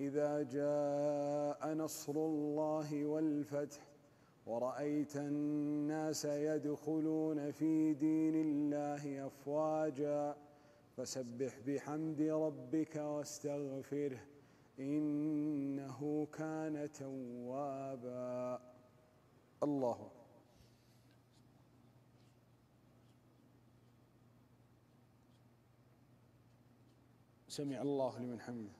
إذا جاء نصر الله والفتح ورأيت الناس يدخلون في دين الله أفواجا فسبح بحمد ربك واستغفره إنه كان توابا. الله سمع الله لمن حمده.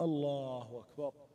الله أكبر.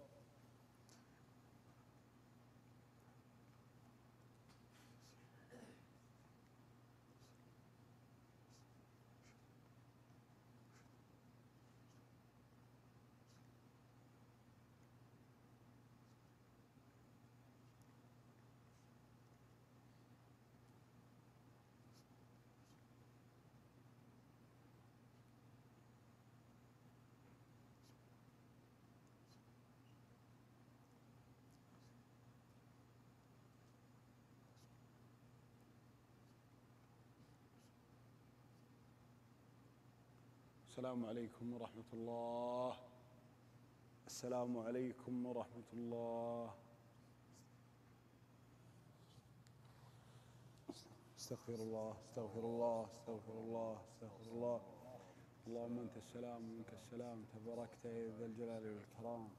السلام عليكم ورحمة الله. السلام عليكم ورحمة الله. استغفر الله استغفر الله استغفر الله استغفر الله. اللهم أنت السلام ومنك السلام. تباركت يا ذا الجلال والإكرام.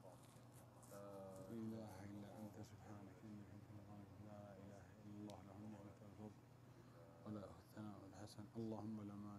لا إله إلا أنت سبحانك انك انت الغني لا إله إلا الله له الملك والفضل ولا الثناء الحسن اللهم لما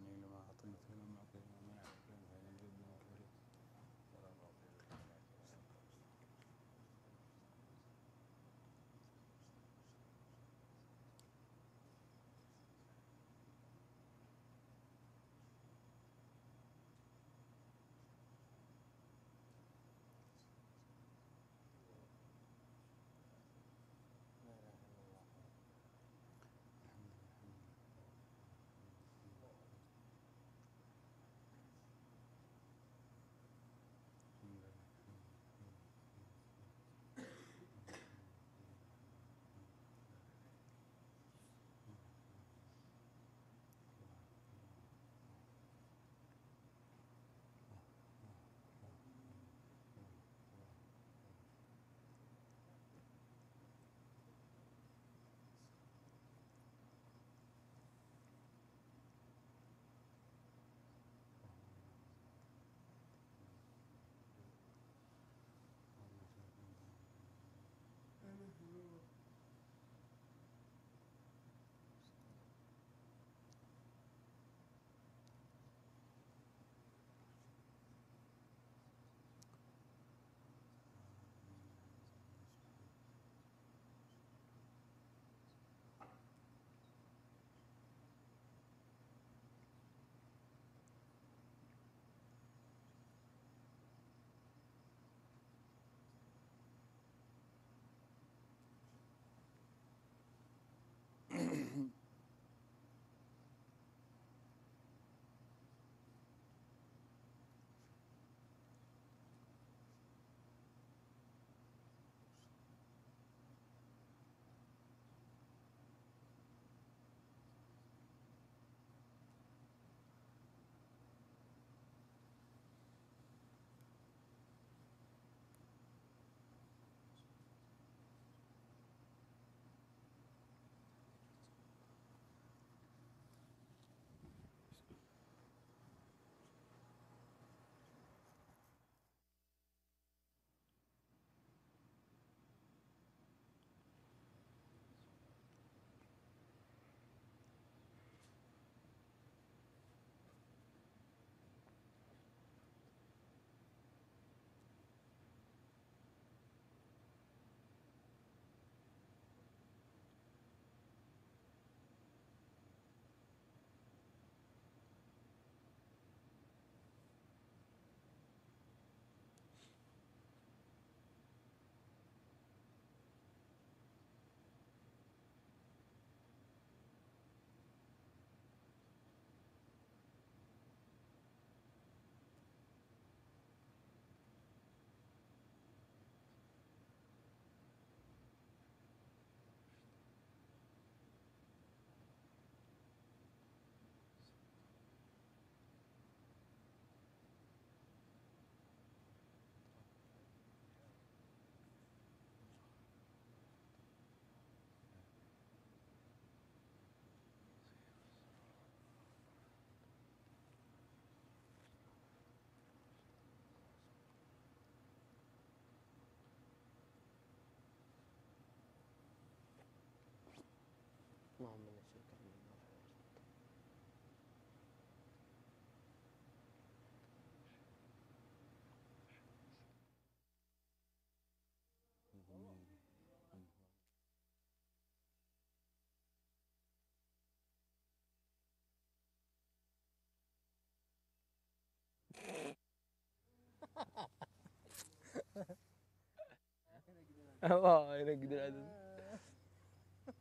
الله ينقد العدد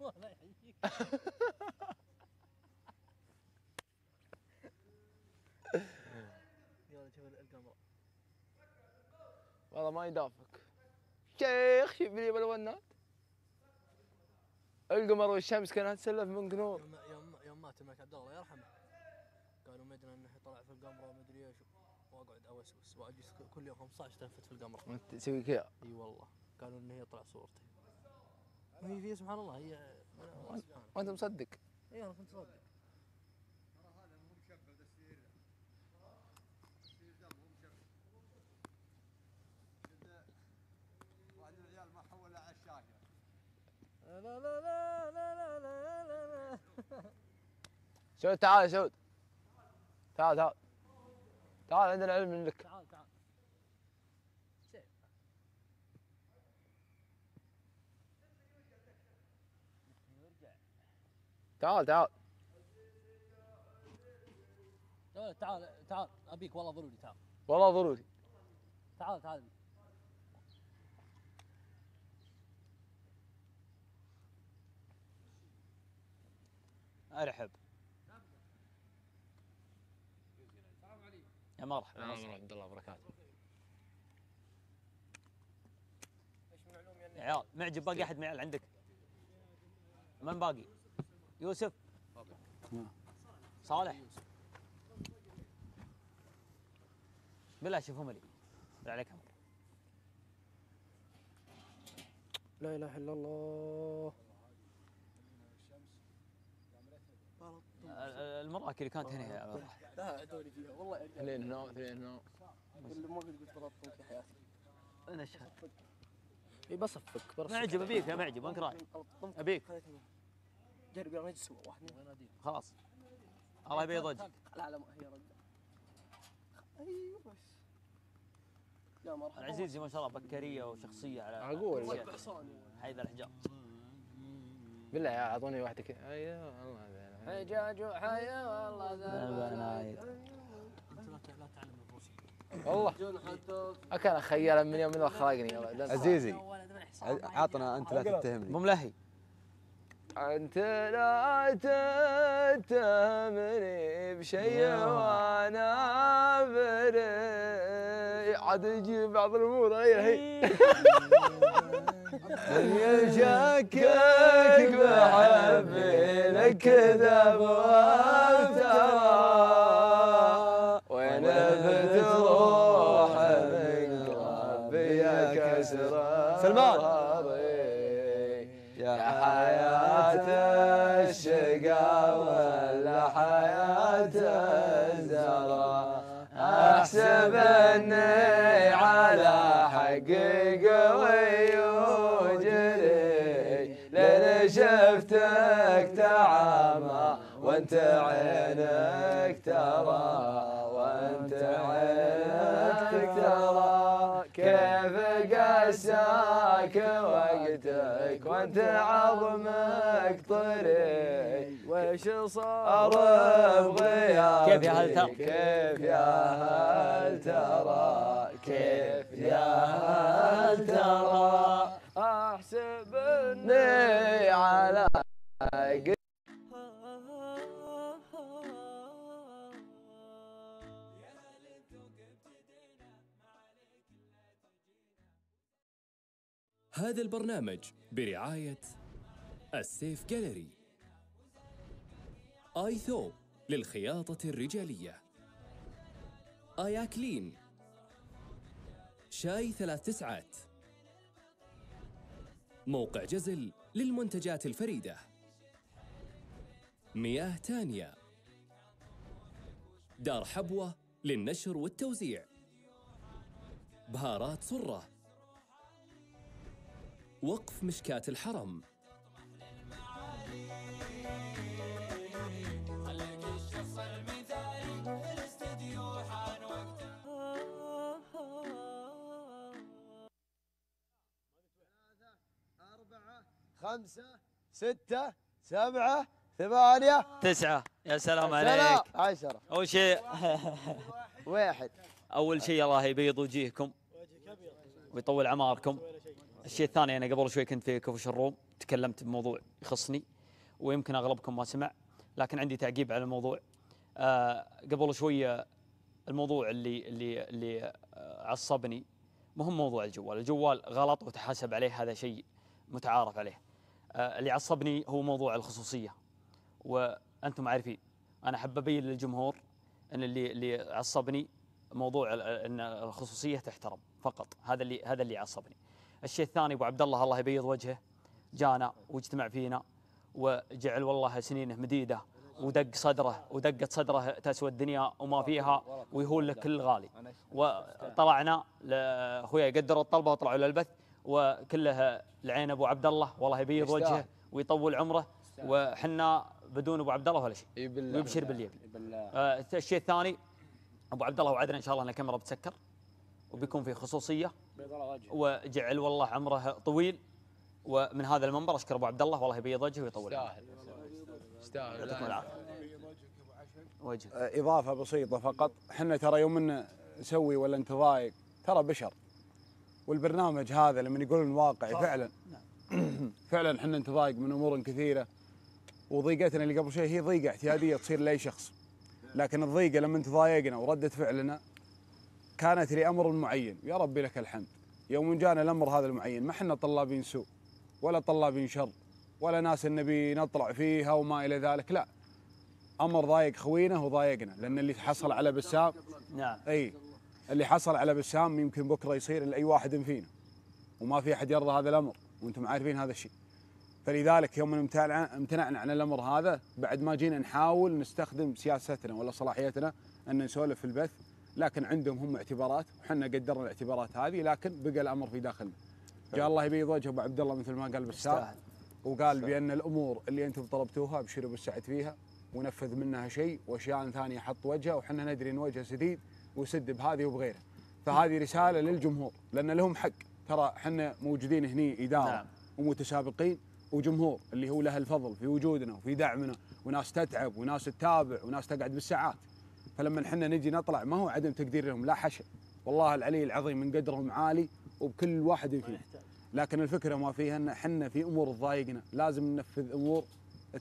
الله يحييك يلا شوف القمر والله ما يدافك شيخ شوف لي بالونات. القمر والشمس كانت تسلف منك نور يوم يوم يوم مات الملك عبد الله يرحمه. قالوا مدري إنه طلع في القمر ومدري إيش. وأقعد اوسوس وأجلس كل يوم 15 تنفت في القمر. تسوي كذا. إي والله. قالوا إنه يطلع صورته. وهي في سبحان الله هي من الله. سبحانه وأنت مصدق؟ اي أنا كنت صادق. لا لا لا لا لا لا لا سعود تعال يا سعود تعال تعال. تعال عندنا علم لك تعال تعال سيف تعال تعال تعال تعال تعال ابيك والله ضروري تعال والله ضروري تعال تعال أرحب. يا مرحبا. عبد الله وبركاته يا عيال معجب باقي أحد من العيال عندك؟ من باقي؟ يوسف. صالح. بالله شوفهم لي بالله عليك أمر. لا إله إلا الله. ال- ال- المراكب اللي كانت هنا يا عبد الله لا أدوني فيها. والله اثنين هنا اثنين هنا اللي ما قد قلت بلطم في حياتي. نشهد إي بصفك برصفك معجب أبيك يا معجب وانك رايح. ألطمك. جرب يا نجس واحد خلاص الله يبيض وجهك لا لا ما هي رد أيوه بس لا مرحبا العزيزي ما شاء الله بكريه وشخصيه على. حصاني حيدر الحجاج بالله يا اعطوني واحدة كذا أيوه الله حجاج وحيا والله البنايد. انت لا لا تعلم الروسي والله اكان خيالا من يوم الله خلقني والله. عزيزي من عطنا انت لا تتهمني مو ملهي أنت لا تتهمني بشيء وأنا بريء. عاد يجي بعض الأمور هي هي من يشكك بحبي لك كذب وافترى وين بتروح من قلبي يا كسر سلمان. أحسب أني على حقيقة ويوجري لين شفتك تعمى وأنت عينك ترى وأنت عينك ترى كيف قساك وقتك وأنت عظمك طري وش صار بغيابي كيف يا هل ترى؟ كيف يا هل ترى؟ كيف يا هل ترى؟ أحسب إني على هذا البرنامج برعاية السيف جاليري. آي ثوب للخياطة الرجالية. آيا كلين شاي ثلاث تسعات. موقع جزل للمنتجات الفريدة. مياه تانية. دار حبوة للنشر والتوزيع. بهارات صره وقف مشكاة الحرم. خمسة ستة سبعة ثمانية تسعة. يا سلام عليك. عشرة. أول شيء واحد. أول شيء الله يبيض وجيهكم ويطول اعماركم الشيء الثاني أنا قبل شوي كنت في كفش الروم تكلمت بموضوع يخصني ويمكن أغلبكم ما سمع لكن عندي تعقيب على الموضوع آه قبل شوية الموضوع اللي اللي اللي عصبني مهم موضوع الجوال، الجوال غلط وتحاسب عليه هذا شيء متعارف عليه. آه اللي عصبني هو موضوع الخصوصية وأنتم عارفين أنا احب ابين للجمهور إن اللي اللي عصبني موضوع إن الخصوصية تحترم فقط هذا اللي هذا اللي عصبني. الشيء الثاني أبو عبد الله الله يبيض وجهه جانا واجتمع فينا وجعل والله سنينه مديدة ودق صدره ودقت صدره تسوى الدنيا وما فيها ويهون لك كل غالي. وطلعنا لاخويا يقدروا الطلبة وطلعوا للبث وكله العين أبو عبد الله والله يبيض. وجهه ويطول عمره وحنا بدون أبو عبد الله ولا شيء. ويبشر بالله آه، الشيء الثاني أبو عبد الله وعدنا إن شاء الله إن الكاميرا بتسكر. وبيكون في خصوصية. وجعل والله عمره طويل. ومن هذا المنبر أشكر أبو عبد الله والله يبيض وجهه ويطول عمره. يستاهل. يعطيكم يستاهل العافية. وجه إضافة بسيطة فقط. إحنا ترى يوم نسوي ولا نتضايق ترى بشر. والبرنامج هذا لما يقولون واقعي فعلا. فعلا إحنا نتضايق من أمور كثيرة. وضيقتنا اللي قبل شوي هي ضيقة اعتيادية تصير لأي شخص. لكن الضيقة لما تضايقنا وردة فعلنا كانت لأمر معين. يا ربي لك الحمد. يوم جانا الأمر هذا المعين ما إحنا طلابين سوء ولا طلابين شر ولا ناس نبي نطلع فيها وما إلى ذلك. لا. أمر ضايق خوينا وضايقنا لأن اللي حصل على بسام نعم. إي. اللي حصل على بسام يمكن بكرة يصير لاي واحد فينا وما في أحد يرضى هذا الأمر وأنتم عارفين هذا الشيء. فلذلك يوم امتنعنا عن الأمر هذا بعد ما جينا نحاول نستخدم سياستنا ولا صلاحيتنا أن نسولف في البث لكن عندهم هم اعتبارات وحنا قدرنا الاعتبارات هذه لكن بقى الأمر في داخلنا. جاء الله يبيض وجه أبو عبد الله مثل ما قال بسام وقال بأن الأمور اللي أنتم طلبتوها أبشروا بالسعد فيها ونفذ منها شيء وأشياء ثانية حط وجهه وحنا ندري إن وجهه سديد وسد بهذه وبغيرها فهذه رسالة للجمهور لأن لهم حق. ترى إحنا موجودين هني إدارة. نعم. ومتسابقين وجمهور اللي هو له الفضل في وجودنا وفي دعمنا وناس تتعب وناس تتابع وناس تقعد بالساعات. فلما إحنا نجي نطلع ما هو عدم تقدير لهم لا حشا والله العلي العظيم من قدرهم عالي وبكل واحد فينا لكن الفكرة ما فيها إن إحنا في أمور تضايقنا لازم ننفذ أمور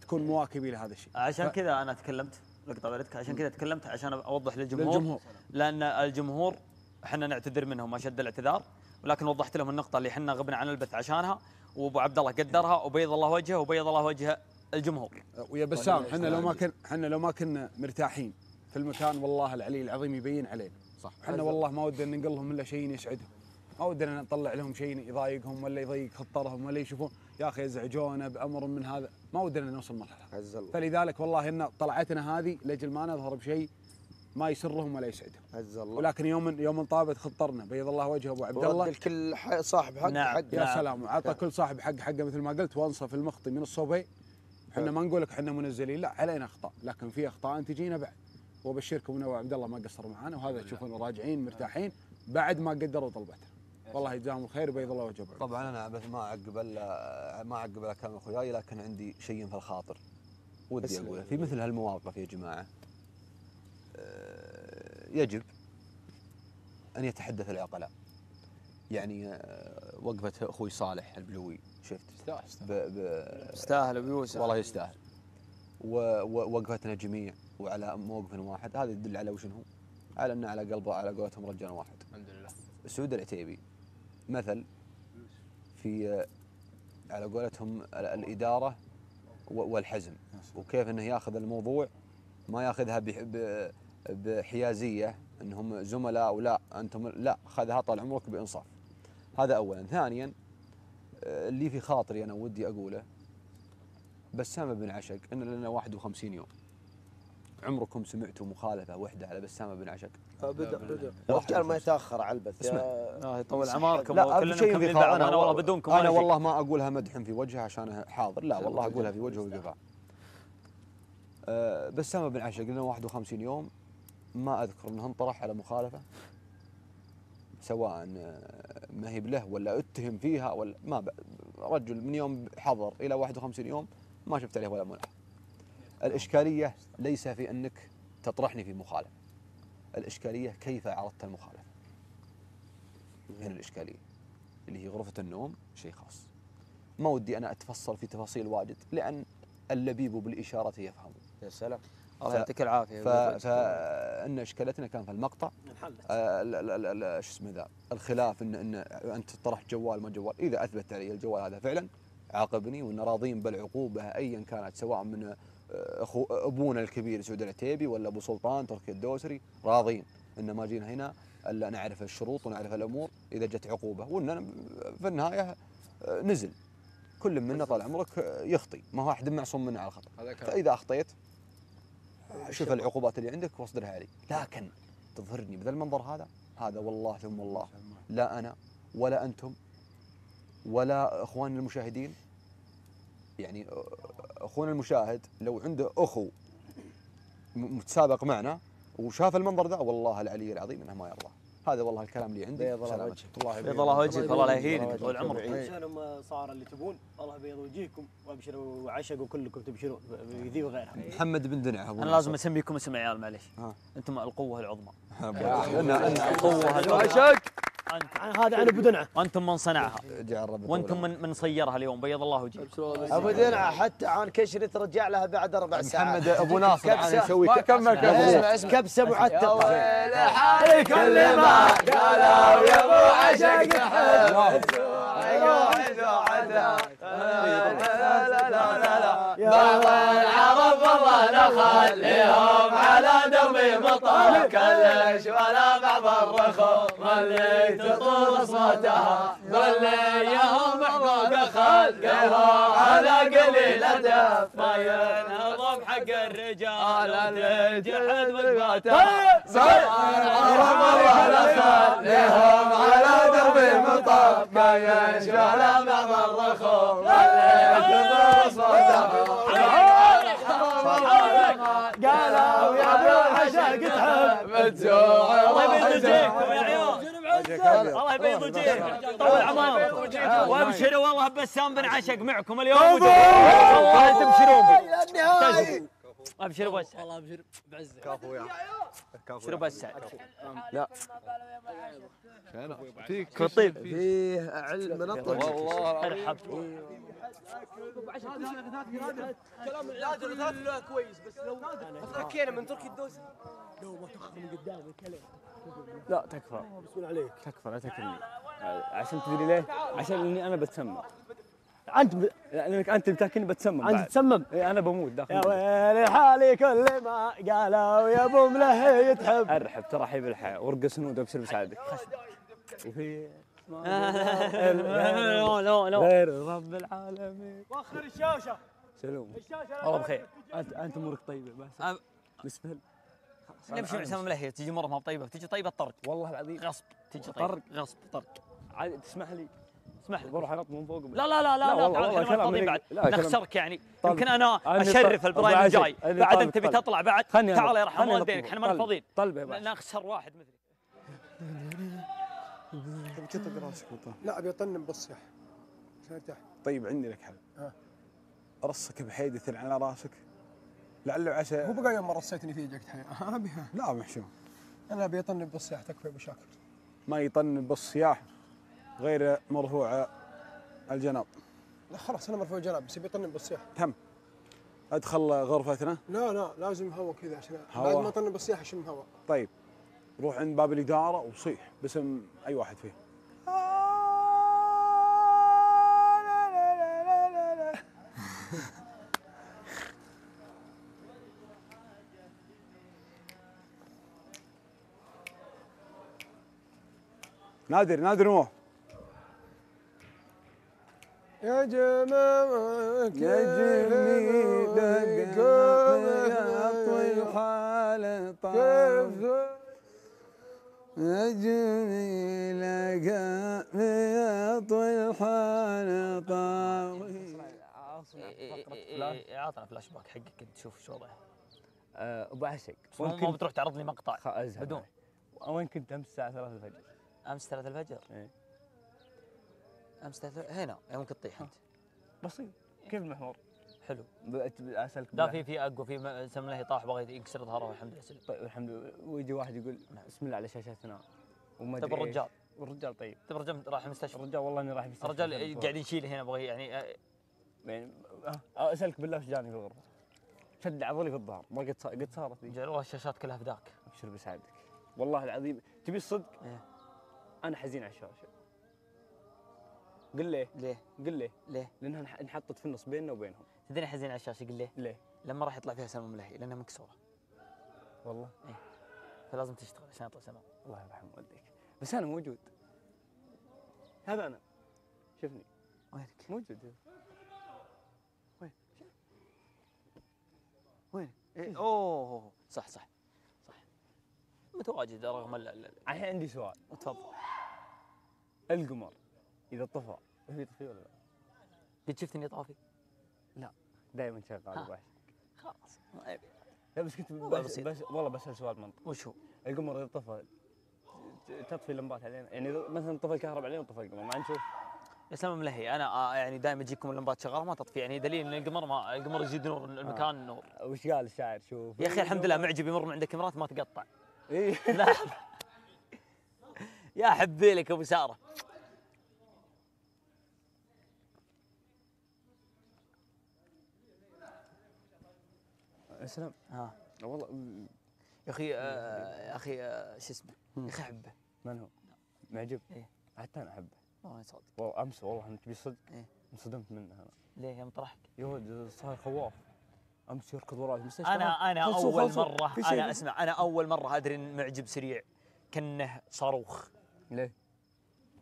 تكون مواكبة لهذا الشيء. عشان ف- كذا أنا تكلمت لقطه والدك عشان كذا تكلمت عشان أوضح للجمهور. للجمهور. لأن الجمهور إحنا نعتذر منهم أشد الاعتذار. ولكن وضحت لهم النقطة اللي إحنا غبنا عن البث عشانها. وأبو عبد الله قدرها وبيض الله وجهه وبيض الله وجه الجمهور. ويا بسام إحنا لو ما كن إحنا لو ما كنا مرتاحين في المكان والله العلي العظيم يبين علينا. صح. إحنا والله ما ودنا ننقل لهم إلا شيء يسعدهم ما ودنا نطلع لهم شيء يضايقهم ولا يضيق خطرهم ولا يشوفون يا أخي يزعجونا بأمر من هذا. ما ودنا نوصل مرحلة. عز الله. فلذلك والله إن طلعتنا هذه لأجل ما نظهر بشيء ما يسرهم ولا يسعدهم عز الله. ولكن يوم يوم طابت خطرنا بيض الله وجه ابو عبد الله. الكل ح- صاحب حق نعم. حق يا نعم. سلام. وعطى كل صاحب حق حقه مثل ما قلت وانصف المخطي من الصوبي. إحنا ما نقول لك إحنا منزلين لا علينا أخطاء. لكن في أخطاء تجينا بعد. وابشركم ان ابو عبد الله ما قصر معنا وهذا تشوفون راجعين مرتاحين بعد ما قدروا طلبته. والله يجزاهم الخير وبيض الله وجه أبو عبد الله. طبعا أنا بس ما اعقب الا ما اعقب الا كلام أخوياي لكن عندي شيء في الخاطر. ودي. أقوله. في مثل هالمواقف يا جماعة. آه، يجب أن يتحدث العقلاء. يعني آه، وقفة أخوي صالح البلوي شفت؟ ب يستاهل أبو يوسف. والله يستاهل. ووقفتنا جميع. وعلى موقف واحد هذا يدل على وش هو على ان على قلبه على قولتهم رجال واحد. الحمد لله سعود العتيبي مثل في آه، على قولتهم ال- الإدارة والحزم. وكيف إنه ياخذ الموضوع ما ياخذها بحيازية إنهم زملاء ولا أنتم لا خذها طال عمرك بإنصاف. هذا اولا. ثانيا آه، اللي في خاطري أنا ودي أقوله بسامة بن عشق إن لنا 51 يوم. عمركم سمعتوا مخالفة وحدة على بسامة بن عشق؟ بدأ بدأ. واحد الرجال ما. يتأخر على البث. اسمع. آه، يطول أعماركم لا وكلنا في شيء في مكملين خاطر بعض أنا والله بدونكم أنا. والله ما اقولها مدح في وجهه عشان حاضر. لا والله أقولها في وجهه وقفاه أه بسامة بن عشق لنا 51 يوم. ما أذكر إنه انطرح على مخالفة. سواء آه، ما هي بله ولا اتهم فيها ولا ما. رجل من يوم حضر إلى 51 يوم ما شفت عليه ولا ملحق الإشكالية ليس في أنك تطرحني في مخالفة. الإشكالية كيف عرضت المخالفة؟ هنا الإشكالية؟ اللي هي غرفة النوم شيء خاص. ما ودي أنا أتفصل في تفاصيل واجد لأن اللبيب بالاشاره يفهم يا سلام. الله يعطيك العافية. ف... فان إشكالتنا كان في المقطع. آه، ال- ال- ال- ال- شو اسمه ذا؟ الخلاف ان إن أنت طرحت جوال ما جوال. إذا أثبت علي الجوال هذا فعلا عاقبني وان راضين بالعقوبة ايا كانت سواء من أخو أبونا الكبير سعود العتيبي ولا أبو سلطان تركي الدوسري راضين. إن ما جينا هنا إلا نعرف الشروط ونعرف الأمور إذا جت عقوبة. وإن في النهاية آه، نزل. كل منا طال عمرك آه، يخطي. ما هو أحد معصوم منا على الخطأ. فإذا أخطيت شوف العقوبات اللي عندك واصدرها علي. لكن تظهرني بذا المنظر هذا هذا والله ثم الله. لا أنا ولا أنتم ولا إخواننا المشاهدين. يعني أخونا المشاهد لو عنده أخو متسابق معنا وشاف المنظر ذا والله العلي العظيم إنه ما يرضى. هذا والله الكلام اللي عندي. بيض الله. وجهك. الله بيض الله وجهك. والله لا يهينك. الله طول. عمرك. إيه. عشان صار اللي تبون الله بيض وجهكم وابشروا وعشقوا كلكم تبشرون. بذي وغيرها. محمد بن دنع أنا. لازم أسميكم اسم عيال معليش. أنتم القوة العظمى. القوة العظمى. أنتم هذا عن أبو دنعة. وأنتم من صنعها. وأنتم من من صيرها اليوم بيض الله وجهك. أبو دنعة حتى عن كشري ترجع لها بعد أربع ساعات. محمد أبو ناصر أسوي ما كمل اسمع كبسة معتقة. حالي كل ما قالوا يا أبو عشق تحب بعض العرب والله نخليهم على دربي مطر كلش ولا بعض الرخوم اللي تطول صوتها ظليهم محقوق خلقهم على قليل ادب ما ينهضم حق الرجال الجحد خليهم على دربي مطر ما يشغل بعض الرخوم اللي تضر صوتهم قالوا يا عشق تحب الله يبيض وجهكم يا عيال الله يبيض وجهكم طول عمركم وابشروا والله بسام بن عشق معكم اليوم والله تبشرون بي ابشروا بس والله ابشر بعزك ابشروا بس فيك طيب فيه علم من الطب والله ارحب لا تكفى. بسم عليك. تكفى لا تكلني عشان تدري ليه؟ عشان إني أنا بتسمم أنت ب... لأنك أنت بتاكلني بتسمم أنت تسمم. إيه، أنا بموت داخل. يا ويلي حالي كل ما قالوا يا أبو ملهي تحب ارحب ترحيب الحياة. ورقه سنود ابشر بسعادك وفي لا لا لا غير رب العالمين. وخر الشاشة. سلام. الشاشة والله بخير. أنت أنت أمورك طيبة بس. بالنسبة نمشي مع سلام ملهيه تجي مرة ما بطيبه تجي طيبة طرق والله العظيم. غصب. تجي طرق. طرق. غصب. طرق. عاد تسمح لي؟ اسمح لي. بروح انط من فوق لا لا لا لا لا لا تعال لي- بعد نخسرك يعني. طب- يمكن أنا أنا أشرف البرايم الجاي. أنا بعد أنت تبي. تطلع بعد تعال خلني أنط والدينك إحنا. ما فاضيين. طلب يا نخسر واحد مثلي كتب راسك وطا. لا أبي أطنب بالصيح عشان أرتاح. طيب عندي لك حل. رصك بحيدة على رأسك. لعله عسى هو بقى يوم ما رصيتني فيه جاك حياة. ابيها لا محشوم. أنا أبي أطنب بالصيح تكفى أبو شاكر. ما يطنب بالصياح غير مرفوع الجناب. لا خلاص أنا مرفوع جناب بس ابي اطنب بالصيح تم. أدخل غرفتنا. لا لا لازم هوا كذا عشان هوا. بعد ما اطنب بالصيح أشم هوا طيب روح عند باب الإدارة وصيح باسم أي واحد فيه. نادر نادر نوح يا جماعة نجمي دقا حال طاف. نجمي لقى يطوي حال طاف. عطنا فلاش باك حقك انت شوف شو وضعه. ابو عشق مو مو بتروح تعرض لي مقطع. بدون. وين كنت؟ أمس الساعة 3 الفجر. أمس 3 الفجر؟ إيه. أمس 3 هنا ممكن تطيح أنت. بسيط كيف المحور؟ حلو. أسألك لا في في أقوى في سم له طاح بغى يكسر ظهره والحمد لله. طيب الحمد لله. ويجي واحد يقول بسم الله على شاشتنا وما طيب إيش. الرجال. والرجال طيب. طيب الرجال راح المستشفى الرجال والله إني راح المستشفى الرجال قاعدين يشيل هنا أبغى يعني يعني آه، أسألك بالله إيش جاني في الغرفه شد عضلي في الظهر. ما قد صار- قد صارت لي. والله الشاشات كلها فداك أبشر بسعادتك والله العظيم تبي الصدق؟ إيه. أنا حزين على الشاشة. قل ليه؟ ليه؟ قل ليه؟ ليه؟ لأنها انح- انحطت في النص بيننا وبينهم. تدري حزين على الشاشة؟ قل ليه؟ ليه؟ لما راح يطلع فيها سلمان ملهي لأنها مكسورة. والله. فلازم تشتغل عشان يطلع سلمان الله يرحم والديك. بس أنا موجود. هذا أنا. شوفني. وينك؟ موجود. وين؟ إيه أوه. صح صح صح. متواجد رغم ال- ال- ال- الحين عندي سؤال. تفضل. القمر. إذا طفى. هو يطفي ولا لا؟ قد شفت إني طافي؟ دائما شغال. وحش خلاص. ما يبي. لا بس كنت والله بس. بس والله بسأل سؤال منطقي. وش هو؟ القمر إذا طفى تطفي اللمبات علينا. يعني مثلا طفى الكهرباء علينا وطفى القمر. ما نشوف. يا سلام ملهي. أنا آه، يعني دائما يجيكم اللمبات شغاله ما تطفي. يعني دليل إن القمر ما القمر يزيد نور المكان نور. وش قال الشاعر؟ شوف. يا أخي الحمد لله معجب يمر من عندك كاميرات ما تقطع. اي لا. يا حبي لك أبو سارة. اسلم ها. والله يا أخي آه، يا أخي آه، شو اسمه؟ يا أخي أحبه. من هو؟ معجب؟ إيه. حتى أنا أحبه. والله صادق. والله أمس والله انت تبي صدق؟ إيه. انصدمت منه أنا. ليه؟ يوم طرحك. يا ولد صار خواف. أمس يركض وراي. المستشفى أنا أنا خلصوا- أول خلصوا. مرة أنا أسمع أنا أول مرة أدري إن معجب سريع. كأنه صاروخ. ليه؟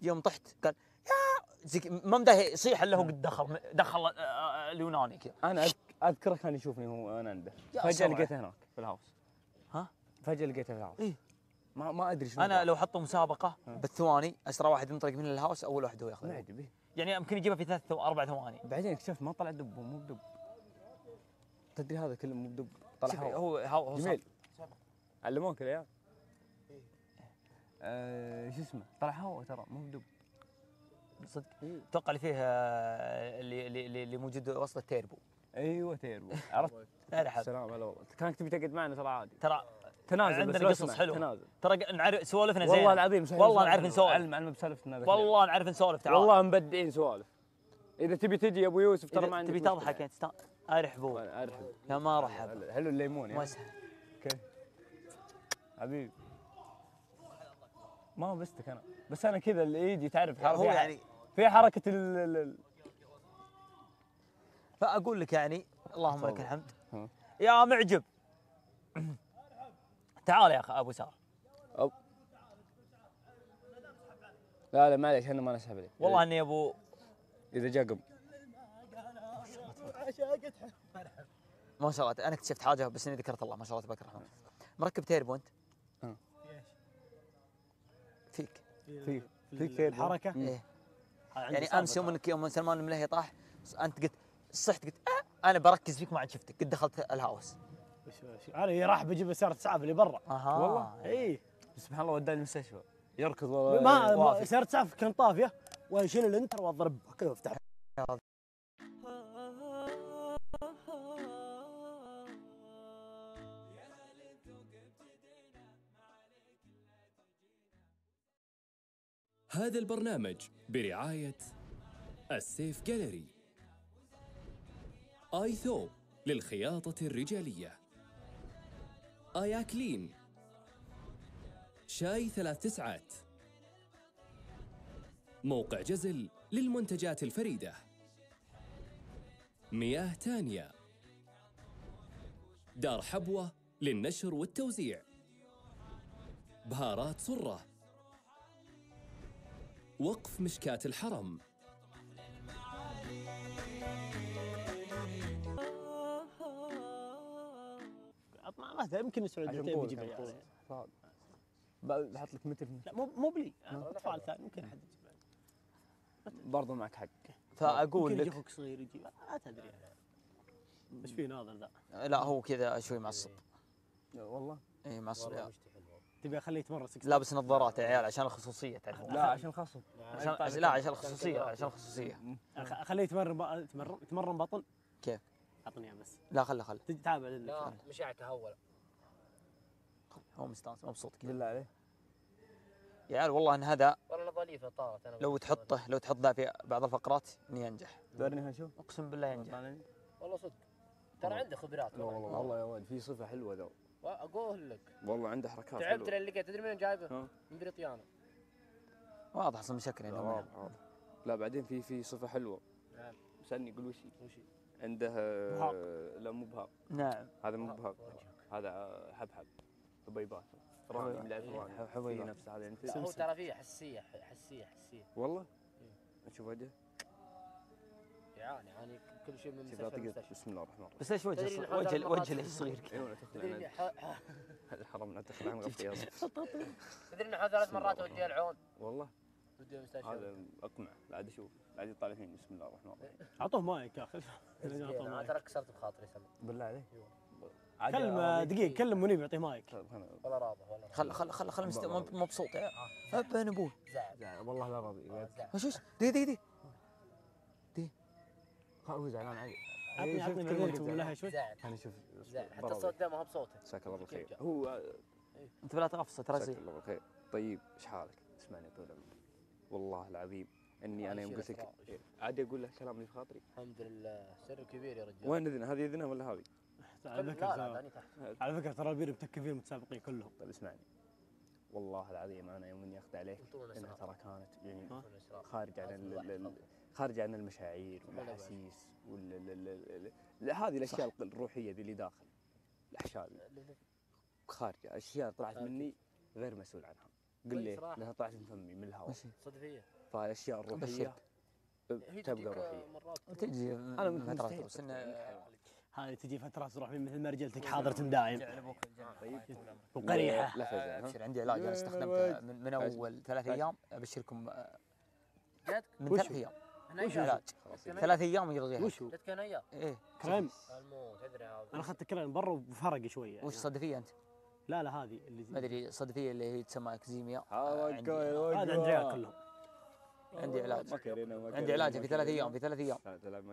يوم طحت قال يا! ما مداه يصيح الا هو قد دخل دخل آه، آه، اليوناني كذا. أنا اذكره كان يشوفني هو أنا عنده فجأة. لقيته هناك. في الهاوس. ها؟ فجأة لقيته في الهاوس. إيه. ما ما أدري شنو أنا. لو حطوا مسابقة بالثواني أسرع واحد ينطلق من الهاوس أول واحد هو ياخذ معجب إيه. يعني يمكن يجيبها في ثلاث ثو- أربع ثواني. بعدين اكتشفت ما طلع دب هو مو بدب. تدري هذا كله مو بدب طلع هو هو هو جميل. علموك العيال آه شو اسمه؟ طلع هواء ترى مو بدب. صدق. أتوقع اللي فيه آه، اللي اللي اللي- اللي موجود وسط التيربو. أيوه تيربو. عرفت؟ لا. السلام هلا والله كانك تبي تقعد معنا ترى عادي. ترى تنازل عندنا قصص حلوة. تنازل. ترى نعرف سوالفنا زين. والله العظيم والله نعرف. نسولف. علم علم بسالفتنا والله نعرف نسولف تعال. والله مبدعين سوالف. إذا تبي تجي يا أبو يوسف ترى ما عندي تبي تضحك تست... ارحبوا ارحب يا ما رحب حلو الليمون يعني؟ وسهل كيف حبيبي. ما بستك أنا. بس أنا كذا اللي يجي تعرف هو فيها- يعني في حركة ال- فأقول لك يعني اللهم لك. الحمد. يا معجب. تعال يا أخي أبو ساره لا لا معليش أنا ما نسحب عليك. والله إني أبو إذا جاء قم ما شاء الله أنا اكتشفت حاجة بس إني ذكرت الله. ما شاء الله تبارك الرحمن. مركب تيربو أنت. فيك. في فيك تيربو. الحركة؟ إيه. يعني أمس يوم. إنك يوم سلمان الملهي طاح أنت قلت صحت قلت آه أنا بركز فيك ما عاد شفتك. قد دخلت الهاوس. أنا راح بجيب سياره اسعاف اللي برا. أها. والله؟ إي. سبحان الله وداني المستشفى. يركض والله ما. سياره اسعاف كانت طافية. واشيل الإنتر وأضرب. كذا وأفتح. هذا البرنامج برعاية السيف جاليري. آي ثوب للخياطة الرجالية. آيا كلين شاي ثلاث تسعات. موقع جزل للمنتجات الفريدة. مياه تانية. دار حبوة للنشر والتوزيع. بهارات صره وقف مشكاة الحرم. أدري، يمكن السعوديه عشان تبي طولك، يجيب عشان عيال. بحط لك متر. لا مو مو بلي. اطفال ثاني يمكن أحد يجيب برضو معك حق. فأقول يجي لك أخوك صغير يجيب. ما تدري بس في ناظر ذا. لا هو كذا شوي معصب. والله. إي معصب يا. تبي أخليه يتمرن سكس لابس نظارات يا عيال عشان الخصوصية تعرفون لا عشان خصم عشان لا عشان الخصوصية عشان الخصوصية. أخليه يتمرن يتمرن يتمرن بطن كيف؟ أعطني إياه بس. لا خله خله. تعال بعدين. لا مشاعك هول هو مستانس مبسوط كذا. بالله عليه يا عيال والله إن هذا والله ظريفه طارت أنا لو تحطه لو تحط ذا في بعض الفقرات إنه ينجح. دورني نشوف أقسم بالله ينجح. والله صدق. ترى عنده خبرات. لا والله والله يا ولد في صفة حلوة ذا أقول لك. والله عنده حركات تعبت لين لقيت تدري من جايبه؟ ها؟ من بريطانيا. واضح أصلا شكله إنه واضح واضح. لا بعدين في في صفة حلوة. نعم. سألني يقول وش هي؟ وش هي؟ عنده بهاق. لا مو بهاق نعم. هذا مو بهاق هذا حبحب. حبيبات راني من حبيبات. نفس هذا انت هو ترى فيه حساسيه حساسيه حساسيه والله؟ نشوف وجهه يعاني يعاني كل شيء من بسم الله الرحمن الرحيم. بس ليش وجه وجه وجه ليش صغير كذا؟ تفتح تدري لا تدخل عن غطي يا صف. تدري انه ثلاث مرات ودي العون؟ والله. ودي المستشفى. هذا أقمع. بعد أشوف بعد يطلع الحين بسم الله الرحمن الرحيم. أعطوه مايك يا أخي. اعطوه أنا ترى كسرت بخاطري بالله عليك. كلم دقيقة كلم منيب يعطيه مايك. ولا راضي ولا خل خل خل خل مبسوط أنا أبوي. زعل. والله لا راضي. وش وش دي دي دي. هو زعلان عادي. عطني عطني مليت ولا شوي أنا شوف حتى. الصوت ده ما هو بصوته. جزاك الله بالخير هو أنت بلا تغفص ترى جزاك زي الله بالخير طيب إيش حالك؟ اسمعني طول عمرك والله العظيم إني أنا يوم قلت لك يشيل. عادي أقول لك كلام اللي في خاطري؟ الحمد لله. سر كبير يا رجال. وين اذن هذه اذنها ولا هذه؟ على لا فكرة لا ترى- داني تحت. على فكرة ترى البير متكفين متسابقين كلهم. طيب اسمعني. والله العظيم أنا يوم إني أخذ عليك إنها ترى كانت يعني خارج عن. خارج عن المشاعر والأحاسيس وال ال- ال- ال- ال- هذه الأشياء الروحية ذي اللي داخل الأحشاء. خارجه أشياء طلعت. مني غير مسؤول عنها. قل كويس لي. لأنها طلعت من فمي من الهواء. صدفية. فالأشياء الروحية تبقى روحية. مرات. تجي أنا من فترات بس انه هذه تجي فترات تروح من مثل ما رجلتك حاضرة دايم. طيب. وقريحة. لا فزع ها؟ أبشر عندي علاج. أنا استخدمته. من, من أول ثلاث أيام. أبشركم آه، من وش ثلاث؟ أيام. هنيا علاج. ثلاث أيام يلغيها وش هو؟ جدك هنيا إيه. كريم. أنا أخذت كريم برا وفرق شوية يعني. وش صدفية أنت؟ لا لا هذه اللي ما أدري صدفية اللي هي تسمى إكزيميا. آه، هذا عند عيال كلهم. عندي علاج. عندي علاج في ثلاث أيام في ثلاث أيام.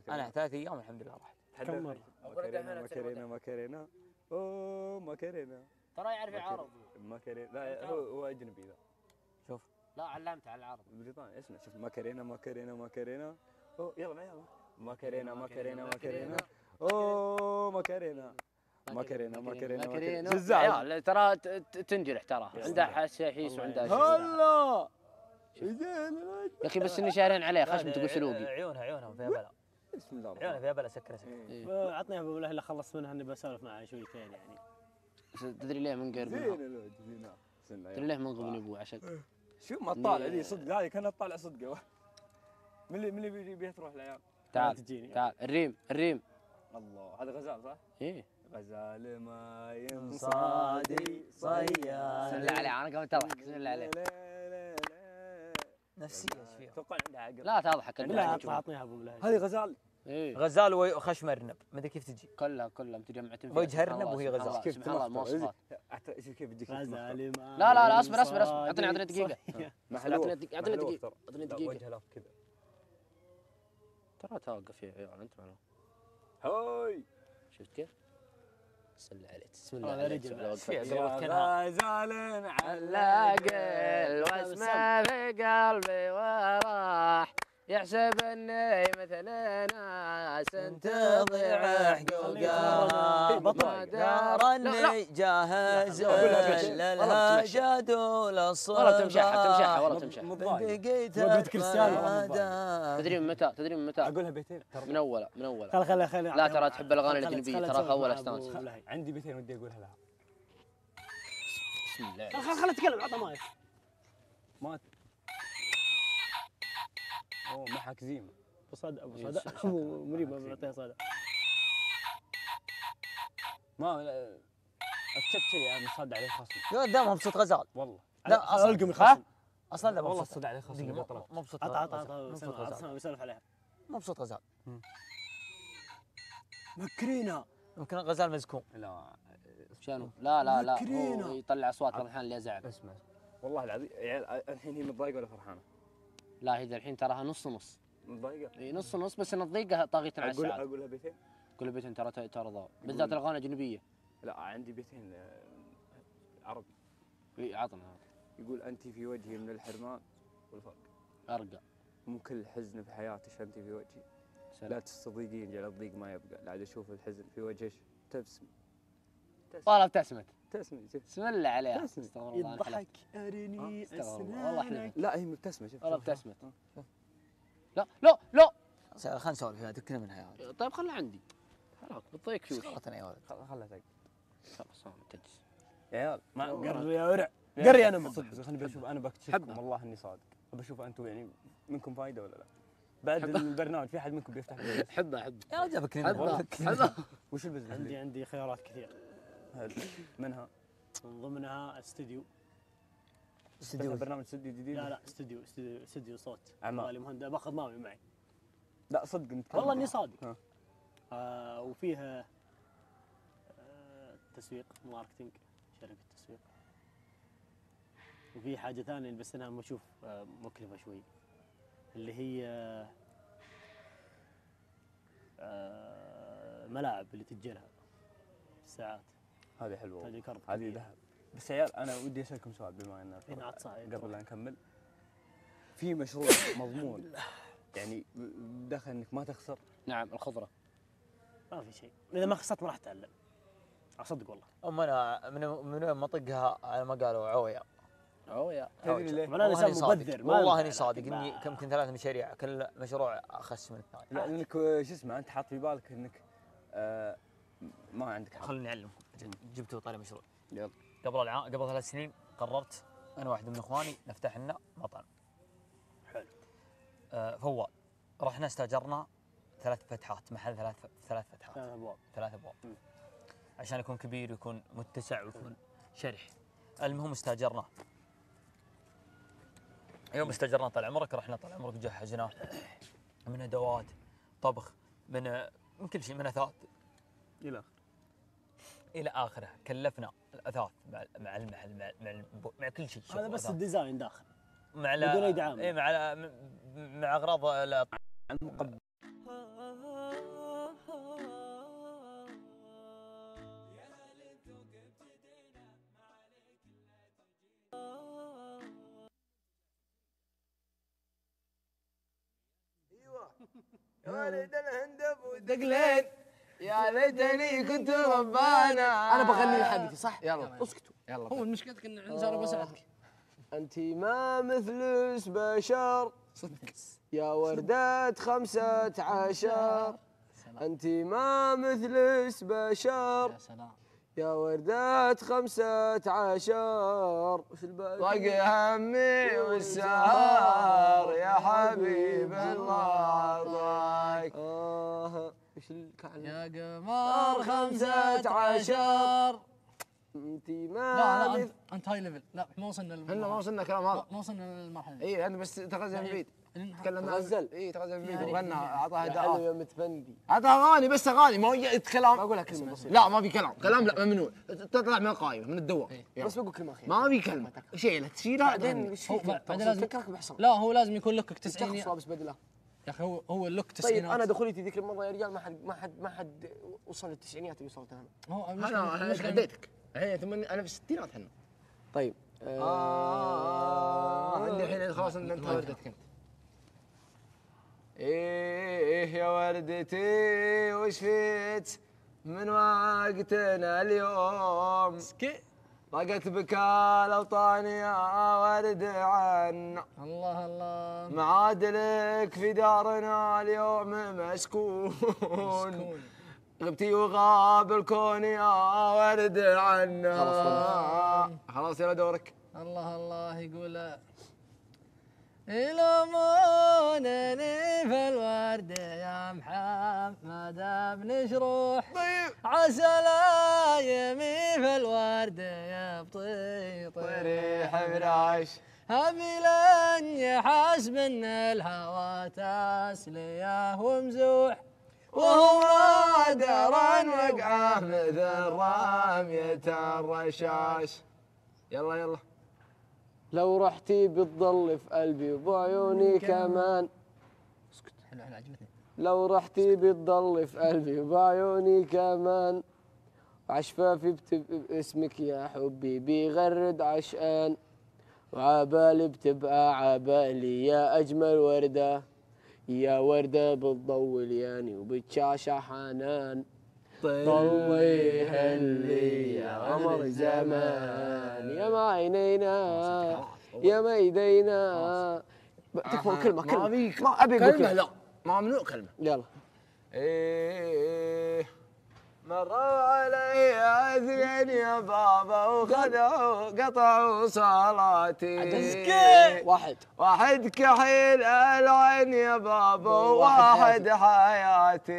أنا ثلاث أيام الحمد لله راحت كم مرة؟ الحين مكرونه مكرونه أوه مكرونه ترى يعرف العرب. مكرونه لا هو هو أجنبي ذا. شوف. لا علمته على العرب. بريطاني. اسمع شوف. مكرونه مكرونه مكرونه أوه يلا يلا. مكرونه مكرونه مكرونه أوه مكرونه مكرونه مكرونه زلزال عيال ترى ت- ت- تنجرح ترى. عندها حساسيس وعندها شيء. هلا يا أخي بس إني شارين عليه. خشم تقول سلوقي عيونها عيونها فيها بلا. بسم الله الرحمن فيها بلا سكر سكر. الرحيم عطني أبو الله الا خلصت منها أني بسولف معاه شويتين يعني. بس تدري ليه من غير زين زين. بسم الله تدري ليه من غبني أبوي عشان شو ما تطالع لي صدق هذه كانت طالع صدقة. من اللي من اللي بيجي بيها تروح العيال. تعال تجيني. تعال. الريم الريم. الله هذا غزال صح؟ إيه. غزال ما ينصادي صادي صياد. بسم الله عليه أنا قمت أضحك بسم الله عليه. نفسية إيش فيها أتوقع عندها عقل. لا تضحك عطني عطنيها أبو الله هذه غزال. إيه. غزال وخشم أرنب. ما أدري كيف تجي. كلها كلها متجمعتين وجه أرنب وهي غزال. كيف سبحان الله المواصفات كيف ما لا لا لا أصبر أصبر أصبر. اعطني اعطني دقيقة. صياد. اعطني دقيقة اعطني دقيقة وجهه لف كذا. ترى توقف يا عيال أنت معلوم هاي! شفت كيف؟ بسم الله عليك بسم الله عليك. غزال علاقل واسمه في قلبي وراح يحسب اني مثل ناس تضيع حقوقها بطل. دارني جاهز للهجد وللصبا والله تمشحها تمشحها والله تمشحها كريستيانو. تدري من متى تدري من متى؟ أقولها بيتين. ترى. من أول من أول. خل خل خل لا ترى تحب الأغاني الاجنبيه ترى أول استانس عندي بيتين ودي أقولها لها. بسم الله. خل خل اتكلم عطى مايك. ما اوه محك زيمة. ابو صدى ابو صدى ابو مريم معطيها صدى ما لا، اكتبت كذي أنا صاد عليه خصم. يا قدامها مبسوط غزال. والله. لا أصلا. القم الخصم أصلا لا والله صد عليه خصم طلب مبسوط عطى عطى غزال. عطى يسولف عليها مبسوط غزال. مكرينا يمكن غزال مزكوم. لا شنو؟ لا لا لا. هو يطلع أصوات بعض الاحيان اللي ازعل اسمع. والله العظيم عيال الحين هي متضايقة ولا فرحانة؟ لا هي الحين تراها نص نص. متضايقه إي نص نص بس ان الضيقه طاغيه على أقول السعاده أقولها بيتين. كل بيت ترى ترضى بالذات الأغاني الأجنبية. لا عندي بيتين آه، عربي. إي عطنا. يقول أنت في وجهي من الحرمان والفقر أرقى. مو كل حزن في حياتك أنت في وجهي. لا تستضيقين جل الضيق ما يبقى. لا أشوف الحزن في وجهك تبسم. والله ابتسمت تبسمي شوف. بسم الله عليها. استغفر الله حلفت. ارني استغفر الله. والله حلفت لا هي مبتسمة شوف والله. ابتسمت لا لا لا. خلينا نسولف فيها دكنا منها يا ولد. طيب خلها عندي. خلاص بتضيق شوي. سقطنا يا ولد. خل- خلها تقعد خلاص متجس يا عيال ما قر يا ورع يا قري أنا صدق خليني بشوف أنا. بكتشفكم والله إني صادق. بشوف أنتم يعني منكم فايدة ولا لا. بعد البرنامج في أحد منكم بيفتح business؟ حبه حبه يا رجال حبه حبه وش ال business؟ عندي عندي خيارات كثير حلو. منها. من ضمنها استوديو. استديو برنامج استديو جديد؟ لا لا استوديو استوديو استوديو صوت. أعمال. مالي مهندس باخذ مامي معي. لا صدق نتكلم والله إني صادق. ها. آه وفيها آه تسويق marketing شركة تسويق. وفي حاجة ثانية بس انها بشوف آه مكلفة شوي. اللي هي آه ملاعب اللي تتجرها الساعات هذه حلوة هذه كرب هذه. ذهب. بس يا عيال أنا ودي أسألكم سؤال بما ان. قبل لا نكمل. في مشروع مضمون. يعني دخل إنك ما تخسر. نعم الخضرة. ما في شيء. إذا ما خسرت ما راح اتعلم أصدق والله. أم أنا من من وين ما طقها على ما قالوا عوية. اوه يا تدري ليه؟ أنا انسان صادق. مبذر والله إني صادق إني ما- يمكن ثلاث مشاريع كل مشروع اخس من الثاني. لا لأنك شو اسمه أنت حاط في بالك إنك آه ما عندك حق. خليني أعلمكم. جبت طاري مشروع. يلا. قبل العام قبل ثلاث سنين قررت أنا واحد من إخواني نفتح لنا مطعم. حلو. آه فوال. رحنا استاجرنا ثلاث فتحات محل ثلاث ثلاث فتحات. ثلاث أبواب. ثلاث أبواب. عشان يكون كبير ويكون متسع ويكون شرح. المهم استاجرناه يوم استاجرناه طال عمرك رحنا طال عمرك جهزناه من أدوات طبخ من من كل شيء من أثاث. إلى إلى آخره. كلفنا الأثاث مع مع المحل مع مع, مع كل شيء. هذا بس. الديزاين داخل. مع بدون أي دعامة. اي مع مع أغراض ال- المقبل ولد الهندب ودقلين. يا ليتني كنت ربانا. أنا بغني لحبيبتي صح؟ يلا. اسكتوا. يلا. هو مشكلتك إن أنا بساعدك أنت ما مثل بشر. يا وردة خمسة عشر. أنت ما مثل بشر. يا سلام. يا وردة خمسة عشر؟ ضاق همي والسهر يا حبيب الله ضاق آه وش الكعب؟ يا قمر خمسة عشر. انت ما لا لا انت أنت هاي ليفل لا ما وصلنا إحنا ما وصلنا كلام هذا. ما وصلنا للمرحلة. اي أنا بس تغزل من بعيد. تكلم معه غزل. اي تغزل من بعيد. يعني- وغنى اعطاها هداء يا متفندي اعطى أغاني بس أغاني ما هي كلام. بقول لك كلمة بسيطة. لا ما في كلام. كلام لا ممنوع. تطلع من القائمه من الدوام. يلا. بس بقول كلمة أخيرة. ما في كلمة. شيله تشيلها بعدين. إيش هو بعدين لازم- فكرك بحصل لا هو لازم يكون تسعيني تشخص لابس بدله يا أخي هو هو اللوك طيب تسعينات. أنا دخولتي ذيك المرة يا رجال ما حد ما حد ما حد وصل للتسعينيات اللي وصلت أنا. هو أنا أنا المشكلة عديتك ثمانية- أنا في الستينات إحنا طيب آه عندي الحين خلاص أنت وردتك أنت. إيه يا وردتي وش فيت من وقتنا اليوم؟ ضاقت بك الاوطان يا ورد عنا الله الله. معادلك في دارنا اليوم مسكون. مسكون. غبتي وغاب الكون يا ورد عنا. خلاص. خلاص يلا دورك. الله الله يقول يلومونني في الورد يا محمد ابن شروح. طيب. عسى لا يمي في الورد يبطي طريح براش هبي لن يحسب إن الهوى تسليه ومزوح. وهو درى وقعه مثل رامية الرشاش. يلا يلا. لو رحتي بتضل في قلبي وبعيوني كمان. حلو حلو عجبتني. لو رحتي بتضل في قلبي وبعيوني كمان. عشفافي بتبقى باسمك يا حبي بيغرد عشقان. وعبالي بتبقى عبالي يا أجمل وردة. يا وردة بتضوي الياني وبتشاشة حنان. طليها لي يا قمر زمان. يا ما عينينا يا ما ايدينا تكفى كلمة. أبي ما كلمة كلمة. لا. ممنوع كلمة. يلا. إيه مروا علي اثنين يا بابا وخذوا قطعوا صلاتي. واحد. واحد كحيل العين يا بابا وواحد حياتي.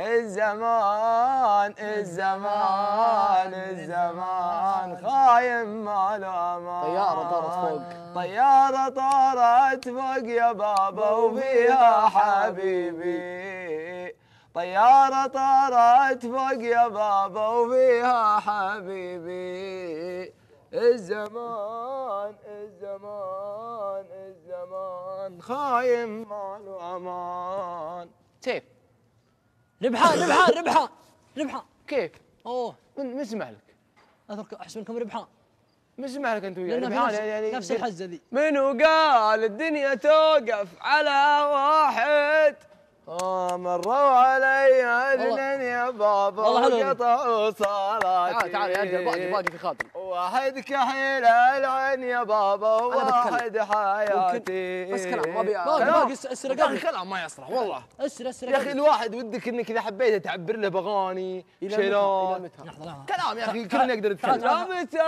الزمان الزمان الزمان. خايم مال أمان. طيارة طارت فوق. طيارة طارت فوق يا بابا وفيها حبيبي. طيارة طارت فوق يا بابا وفيها حبيبي. الزمان الزمان الزمان. خايم مال أمان. سيف ربحان ربحان ربحان ربحان كيف؟ أوه من من سمع لك؟ أترك احسبكم ربحان من سمع لك انت وياه؟ ربحان نفس- يعني نفس الحزة ذي. منو قال الدنيا توقف على واحد مروا علي اذنين يا بابا. وقطعوا صلاتي تعال تعال يا رجال باقي باقي في خاطر واحد كحيل العين يا بابا. وواحد حياتي. بس كلام ما أبي باقي كلام. باقي اسر يا أخي كلام ما يصلح والله. اسر اسر يا أخي. الواحد ودك إنك إذا حبيته تعبر له باغاني؟ شيلات كلام يا أخي كلنا نقدر نتكلم. لا متى؟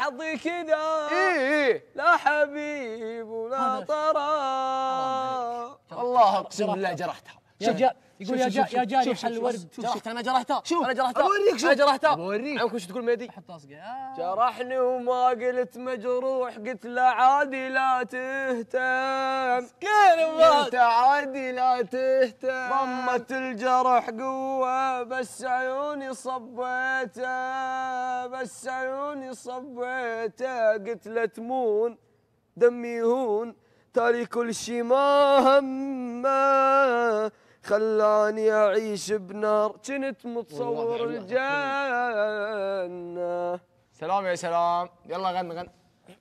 حظي كذا. إيه إيه. لا حبيب ولا هذا- طرى. الله أقسم بالله جرحتها. جا يقول يا شوف- جا شوف- يا جاري شوف- شوف- حل شوف- ورد. شوف- جرحت أنا جرحتها. شوف أنا جرحتها. أوريك شوف. أنا جرحتها. بوريك عنك وش تقول مهدي؟ حط اصقع. جرحني وما قلت مجروح. قلت له عادي لا تهتم. قلت عادي لا تهتم. ضمت الجرح قوة بس عيوني صبيته. بس عيوني صبيته. قلت له تمون دمي يهون. تالي كل شي ما همه خلاني أعيش بنار. كنت متصور الجنة. سلام يا سلام. يلا غن غن.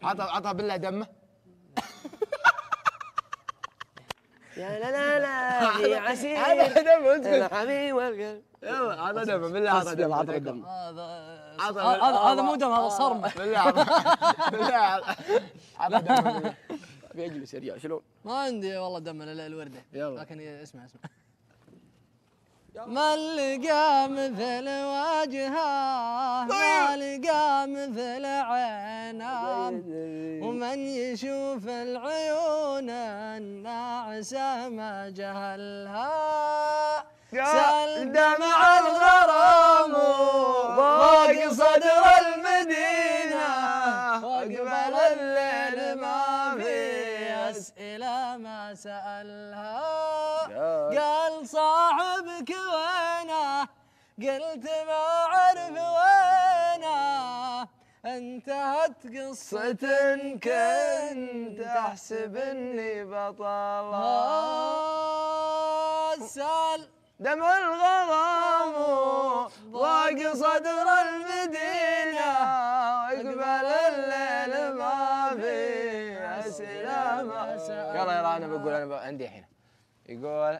عطى عطى بالله دمه. يا لا لا لا في عسير. هذا دمه اسكت والقلب. يلا عطى دمه بالله عطى دمه عطى الدم هذا هذا هذا مو دم هذا صرمة. بالله عطى بالله. عطى دمه بالله. ابي اجلس يا رجال شلون؟ ما عندي والله دم إلا الورده. يلا. لكن اسمع اسمع. ما لقى مثل وجهه ما لقى مثل عينه ومن يشوف العيون الناعسة ما جهلها. سأل دمع الغرام ضاق صدر المدينة. ما سألها. قال صاحبك وينه؟ قلت ما أعرف وينه. انتهت قصة كنت أحسب إني بطلها سال دمع الغرام ضاق صدر المدينة وقبل الليل ما في. أسئلة ما يلا يلا أنا بقول بقول عندي الحين. يقول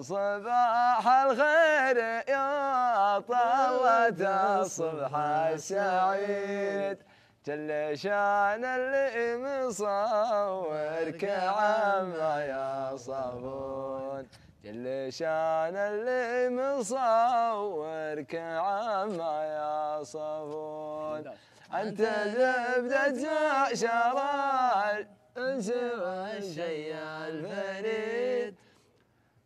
صباح الخير يا طلة الصبح السعيد جل شأن اللي مصور كعمة يا صابون. جل شأن اللي مصور كعمة يا صابون. أنت زبدة معشر انسى الشيء الفريد.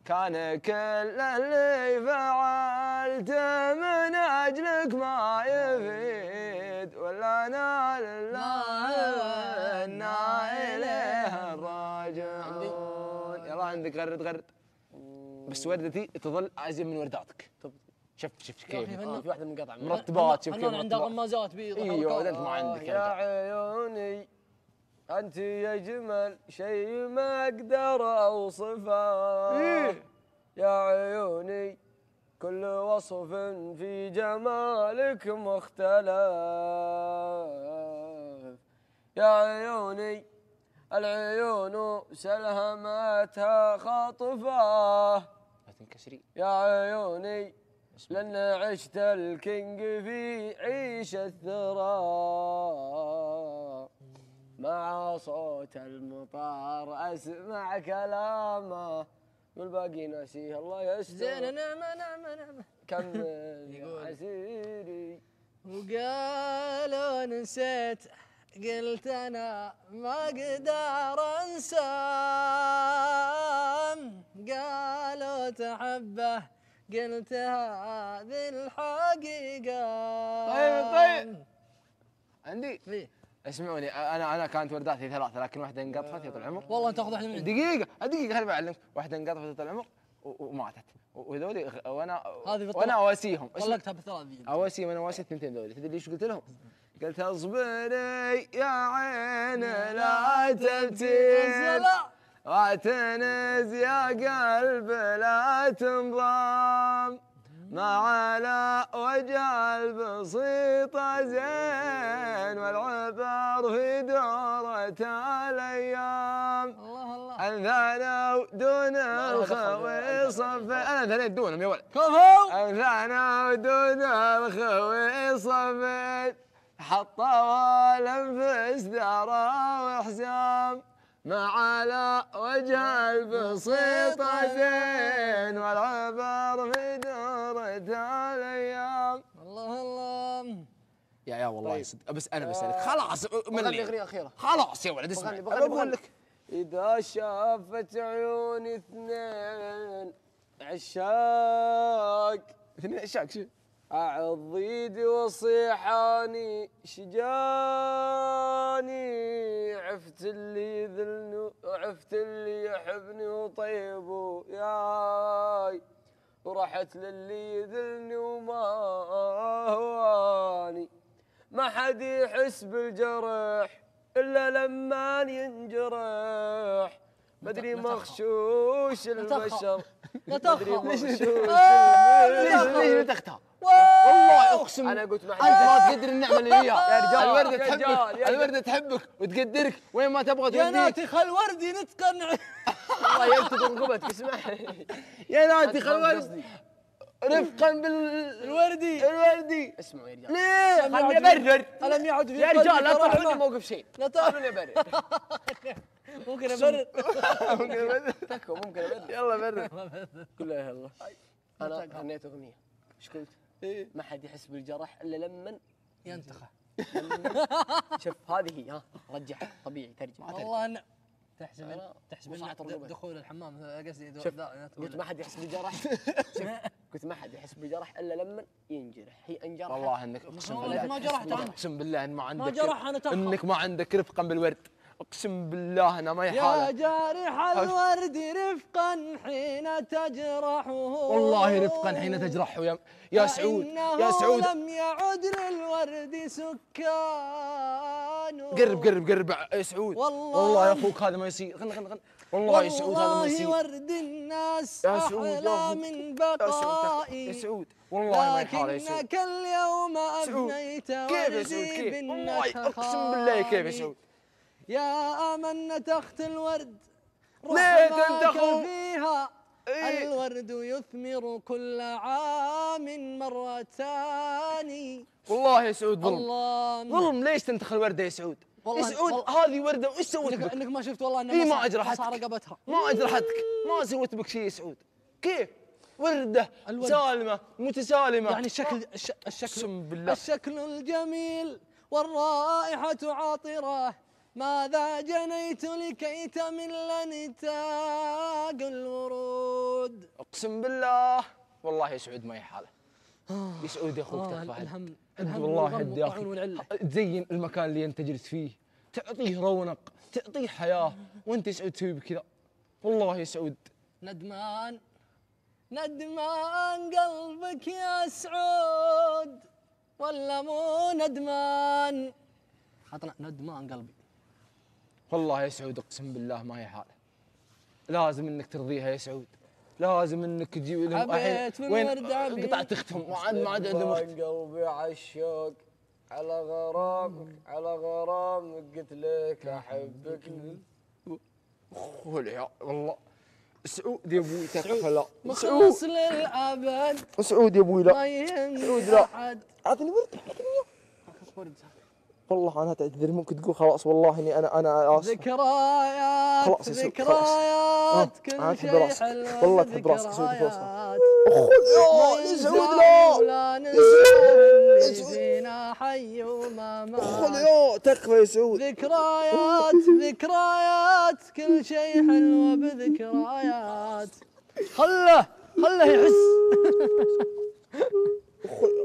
كان كل اللي فعلته من أجلك ما يفيد. ولا نال الله وأنا اليه الراجعون يلا عندك غرد غرد. بس وردتي تظل ازين من ورداتك. شوف شوف كيف. في واحدة من قطع مرتبات شوف كيف مرتبات. غمازات بيض إيوه. انت ما عندك يا عيوني. أنت يا جمل شيء ما أقدر أوصفه. يا عيوني كل وصف في جمالك مختلف. يا عيوني العيون سلهمتها خاطفة. لا تنكسري يا عيوني لأن عشت الكينج في عيش الثرى. مع صوت المطار أسمع كلامه. والباقي ناسيه الله يستر. زين نعمة نعمة نعمة كمل يقول. عسيري وقالوا نسيت قلت أنا ما أقدر أنسام. قالوا تحبه قلت هذه الحقيقة. طيب طيب. عندي. إيه. اسمعوني أنا أنا كانت ورداتي ثلاثة لكن واحدة انقطفت يا طول العمر. والله انت تاخذ واحدة من عندي دقيقة دقيقة خليني بعلمك. واحدة انقطفت يا طول العمر وماتت. وهذولي غ- وأنا هذه. وأنا أواسيهم. طلقتها بالثلاث ذي أواسيهم أنا اواسي الثنتين ذولي. تدري إيش قلت لهم؟ قلت اصبري يا عين لا تبتين واعتنز يا قلب لا تنضام ما على وجه البسيطة زين والعبر في دورة الأيام. الله الله. أنثانا دون الخوي صف أنا ثنيت دونهم يا ولد. كفو أنثانا دون الخوي صف حطوا الأنفس ثرى وحسام ما على وجه البسيطة زين والعبر في دورة الأيام الله الله. يا يا والله طيب. صدق. بس أنا بسألك. خلاص بغني ملي أغنية أخيرة. خلاص يا ولد اسمع. بغني- أنا بغني- بقول. لك إذا شافت عيوني اثنين عشاق اثنين عشاق شو؟ أعض ايدي وصيحاني شجاني. عفت اللي يذلني وعفت اللي يحبني وطيبه ياي ورحت للي يذلني وما هواني ما حد يحس بالجرح إلا لما ينجرح مدري. مغشوش تخف. البشر مدري مغشوش ليش البشر ليش نتختها والله أقسم أنا قلت ما انت ما تقدر النعمه اللي فيها يا رجال، الوردة يا تحبك. يا الوردة تحبك وتقدرك. وين ما تبغى يا توديك. ناتي خل وردي نتقن. الله يلتقط رقبتك اسمح يا ناتي خل فاهم ورد. قصدي. رفقا بالوردي الوردي. اسمعوا يا رجال. ليه خلني أبرر. ألم يعد في يا رجال لا رحمة؟ موقف شيء. لا تعرف خلوني أبرر. ممكن أبرر. تكفى ممكن أبرر. يلا برر قل لا اله الا الله. أنا غنيت أغنية. إيش قلت؟ ما حد يحس بالجرح إلا لما ينتخى شوف هذه هي ها رجعها طبيعي ترجع. والله أن تحسب تحسب. دخول الحمام. قصدي قلت ما حد يحس بالجرح. قلت ما حد يحس بالجرح إلا لما ينجرح. هي انجرح والله إنك أقسم بالله. ما جرحت عنه. اقسم بالله إن ما عندك جرح أنا تخف. إنك ما عندك رفقا بالورد. أقسم بالله أنا ما يا يحاله جارح الورد رفقا حين تجرحه. والله رفقا حين تجرحه يا يا سعود يا سعود. لم يعد للورد سكان. قرب قرب قرب يا سعود. والله والله يا أخوك هذا ما يصير خلنا خلنا خلنا. والله يا سعود هذا ما والله يصير ورد الناس يا سعود، يا أحلى. من يا سعود. بقائي يا سعود. والله ما يحاله يا سعود. لكنك اليوم أبنيت كيف يا سعود؟ كيف؟ والله أقسم بالله كيف يا سعود. يا من نتخت الورد ليه تنتخوا؟ فيها إيه. الورد يثمر كل عام مرتان والله يا سعود ظلم الله ظلم ليش تنتخ الورده يا سعود؟ يا والله- سعود هذه وردة وش سوت انك, بك؟ إنك ما شفت والله إنه إيه ما. مصع رقبتها ما أجرحتك ما سوت بك شيء يا سعود كيف؟ وردة الورد. سالمة متسالمة يعني الشكل الش- الشكل اقسم بالله الشكل الجميل والرائحة عاطرة ماذا جنيت لكي تمل نتاج الورود؟ أقسم بالله والله يا سعود ما يحاله. يا سعود يا أخوك آه تكفى. الهم الهم والله هد يا أخي. تزين المكان اللي أنت جلست فيه. تعطيه رونق تعطيه حياة وأنت يا سعود تسوي بكذا. والله يا سعود ندمان ندمان قلبك يا سعود. ولا مو ندمان؟ حطنا ندمان قلبي. والله يا سعود اقسم بالله ما هي حالة. لازم إنك ترضيها يا سعود لازم إنك تجيب لهم عبيت من وين؟ ورد. قطعت أختهم. ما عاد ما عاد عندهم أخت. قلبي عالشوق على غرامك على غرامك. قلت لك أحبك. والعياذ والله سعود يا أبوي تكفى مخلص للأبد. سعود يا أبوي لا. ما يهمني سعود لا. أحد. اعطني ورد. والله أنا تعتذر ممكن تقول خلاص والله إني أنا أنا آسف. ذكريات خلاص يا سعود، ذكريات آه، كل شيء. حلوة والله تحب راسك، سعود، ما يا سعود لا اللي فينا حي وما مات يا تكفى يا سعود ذكريات ذكريات. كل شيء حلوة بذكريات. خله خله يحس.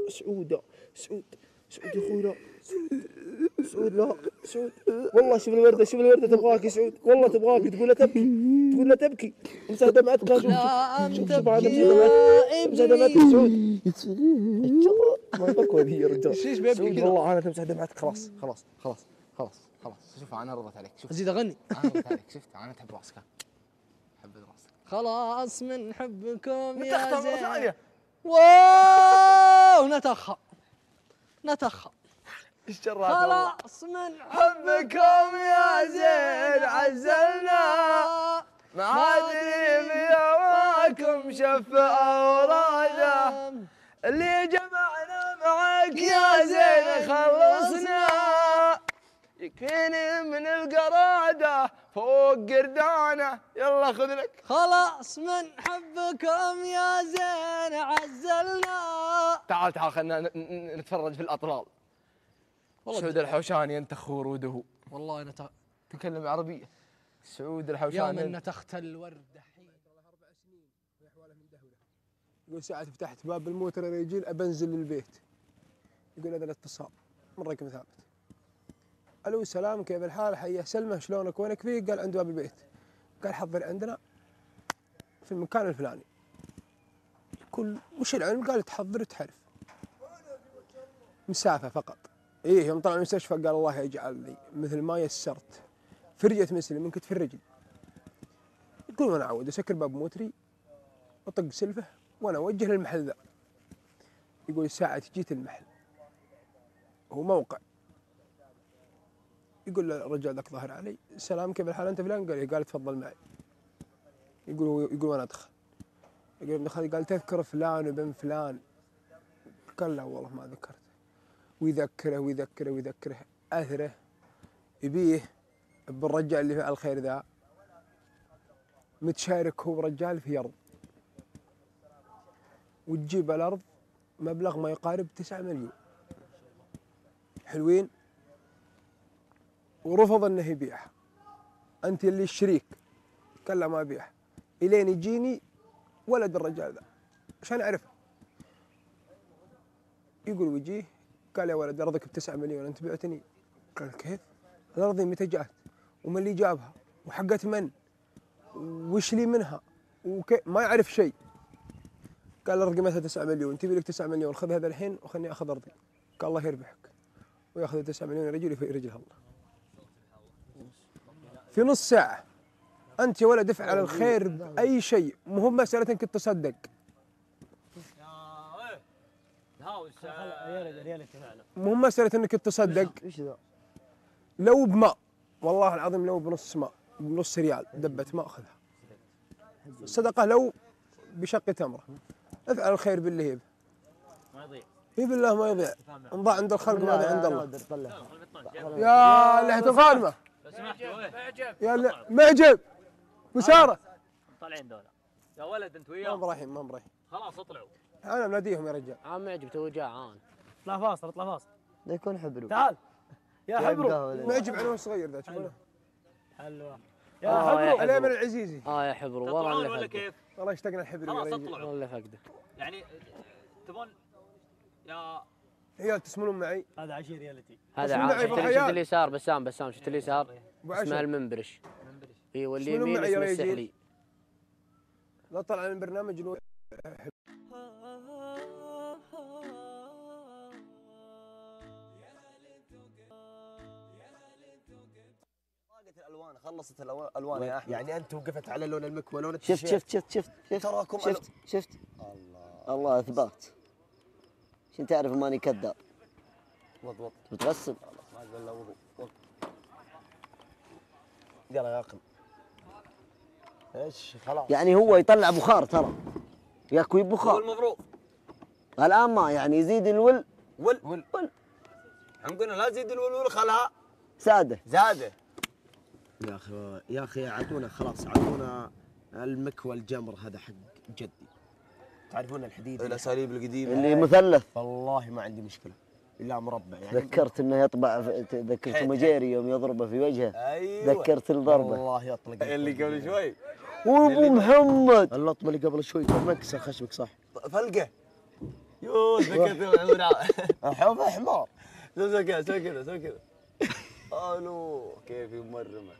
سعود سعود سعود يا أخوي سعود لا سعود. والله شوف الوردة شوف الوردة تبغاك يا سعود. والله تبغاك تقول لا تبكي تقول لا تبكي. امسح دمعتك شوف. لا أن شوف تبكي امسح يا دمعتك امسح دمعتك ابني يا سعود. ما ذي يا رجال. شيش بيبكي سعود كذا؟ والله أنا تمسح دمعتك خلاص خلاص خلاص خلاص خلاص. شوف أنا رضيت عليك. شوف. أزيد أغني أنا رضيت عليك. شفت؟ أنا تحب راسك. تحب راسك. خلاص من حبكم يا زين. ثانية. واو نتخى نتخى إيش جرات والله خلاص من حبكم يا زين عزلنا. ما أدري بيواكم شف اوراده اللي جمعنا معك يا زين خلصنا. يكفيني من القرادة فوق قردانة. يلا خذ لك. خلاص من حبكم يا زين عزلنا. تعال تعال خلنا نتفرج في الأطلال سعود الحوشاني ينتخ وروده والله نت... تكلم عربية. سعود يا الحوشاني من نتخت الورد يقول ساعة فتحت باب الموتر يا رجال أبنزل للبيت. يقول هذا الاتصال. من رقم ثابت. ألو سلام كيف الحال؟ حيه سلمى شلونك؟ وينك فيه قال عند باب البيت. قال حضر عندنا في المكان الفلاني. يقول وش العلم؟ قال تحضر تحرف مسافة فقط. إيه يوم طلع المستشفى قال الله يجعل لي مثل ما يسرت. فرجة مسلم من كتف الرجل. يقول وأنا أعود أسكر باب موتري واطق سلفه وأنا أوجه للمحل ذا. يقول ساعة جيت المحل. هو موقع. يقول الرجال ذاك ظاهر علي. سلام كيف الحال؟ أنت فلان؟ قال إيه. قال تفضل معي. يقول يقول وأنا أدخل. يقول خالي قال تذكر فلان وابن فلان. قال لا والله ما ذكرته ويذكره ويذكره ويذكره أثره يبيه بالرجال اللي فعل الخير ذا. متشارك هو رجال في أرض. وتجيب الأرض مبلغ ما يقارب تسعة مليون. حلوين؟ ورفض إنه يبيعها. أنت اللي الشريك. قال لا ما أبيعها. إلين يجيني ولد الرجال ذا. عشان أعرفه. يقول ويجيه قال يا ولد أرضك بتسعة مليون أنت بعتني. قال كيف؟ الأرض متى جات ومن اللي جابها؟ وحقت من؟ وش لي منها؟ وكي ما يعرف شيء. قال ارض قيمتها 9 مليون؟ تبي لك 9 مليون خذ هذا الحين وخلني أخذ أرضي. قال الله يربحك. ويأخذ 9 مليون رجل في رجلها الله. في نص ساعة. أنت يا ولد افعل الخير بأي شيء. مو هو مسألة إنك تصدق مو مسألة إنك تصدق. إيش ذا؟ لو بماء والله العظيم لو بنص ماء بنص ريال دبة ماء خذها الصدقة لو بشق تمرة. افعل الخير باللي هي ما يضيع. هي بالله ما يضيع ان ضاع عند الخلق ما ضاع عند الله يا لحية سمحت وين يا معجب. بسارة. طالعين دولة يا ولد انت ما وياهم برحيم ما برحيم خلاص اطلعوا. أنا مناديهم يا رجال. عم معجب تو جاعان اطلع فاصل اطلع فاصل. لا يكون حبرو. تعال. يا حبرو. معجب عنوان صغير ذا تشوفونه حلوة آه، يا حبرو. الايمن العزيزي. آه يا حبرو. والله ولا كيف؟ والله اشتقنا الحبر يا خلاص اطلعوا. والله فقده يعني تبون؟ يا عيال تسمنون معي؟ هذا 10 ريالتي هذا معي شفت. اليسار بسام بسام. شفت اليسار؟ أبو اسمه المنبرش. اي واللي يمين اسمه؟ السحلي. لا طلع من برنامج نور الألوان خلصت الألوان- الألوان يا أحمد. يعني أنت وقفت على لون المكوى لون شفت التيشيرت. شفت شفت شفت شفت تراكم شفت شفت. الله. الله اثبات عشان تعرف ماني كذاب؟ وط وط بتغسل ما قبل الا وضوء يلا يا أخي. إيش؟ خلاص. يعني هو يطلع بخار ترى. ياكوي هو بخار. المفروض الآن ما يعني يزيد الول. ول. ول. ول. هم قلنا لا تزيد الولول خلها. ساده زاده. يا أخي يا أخي اعطونا خلاص اعطونا المكوى الجمر هذا حق جدي. تعرفون الحديد؟ الأساليب القديمة. اللي مثلث. والله ما عندي مشكلة. إلا مربع. يعني ذكرت إنه يطبع ذكرت. مجيري يوم يضربه في وجهه. أيوه. ذكرت الضربة. والله يطلق اللي قبل شوي. وابو محمد. اللطمة اللي قبل شوي. كان مكسر خشمك صح. فلقه. يوه ذكرت العمره حوفه حمار سوي كذا سوي كذا سوي كذا. ألو كيف يمرمه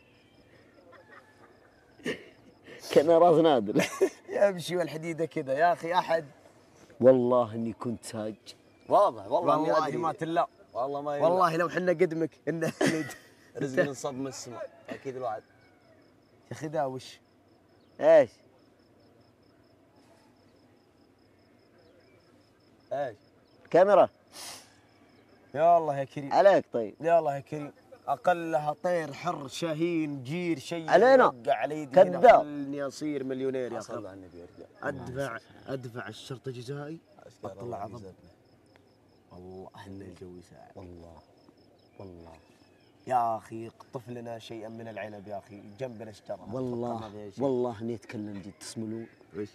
كان راس نادر. يمشي والحديدة كذا. يا أخي أحد. والله إني كنت ساج واضح. والله والله أدري. ما تلا. والله ما والله والله لو حنا قدمك انه رزق من صب من السماء. أكيد الوعد. يا أخي ذا وش؟ إيش؟ إيش؟ كاميرا. يا الله يا كريم. عليك طيب. يا الله يا كريم. أقلها طير حر شاهين جير شيء علينا. يدينا كذاب. خلني أصير مليونير يا صلى أخي. على النبي يا رجال أدفع أدفع الشرط الجزائي أشكر أطلع الله عظم. والله. إن الجو يساعد. والله. والله. يا أخي اقطف لنا شيئا من العنب يا أخي. جنبنا اشترى والله. والله إني أتكلم جد. تسملون وش؟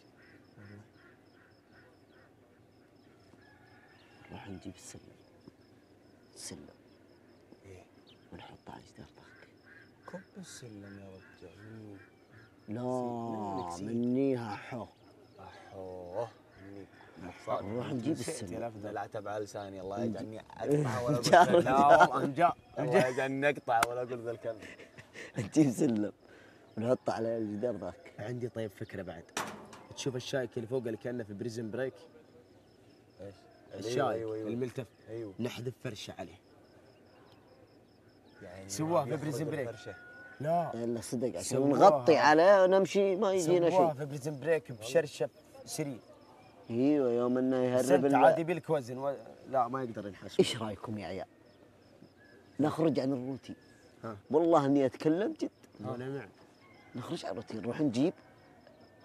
راح نجيب السلم. السلم 16 كب السلم يا رجال مني. لا منيها حو. احوه نروح نجيب السلم. الافضل لا تبع لساني الله يجعلني اقطع ولا أقول لا انجا ولا أقول ذا الكلام نجيب سلم. ونحطه على الجدار ذاك. عندي طيب فكرة بعد. تشوف الشبك اللي فوق اللي كأنه في Prison Break إيش؟ الشبك أيوة أيوة. الملتف. أيوه. نحذف فرشة عليه. يعني سواه في Prison Break. لا. الا صدق عشان. نغطي عليه ونمشي ما يجينا سواه شيء في Prison Break بشرشف سرير أيوه يوم إنه يهرب ال- عادي بالك وزن و... لا ما يقدر ينحاسب إيش رأيكم يا عيال؟ نخرج عن الروتين. ها. والله إني أتكلم جد. أنا معك نخرج عن الروتين. نروح نجيب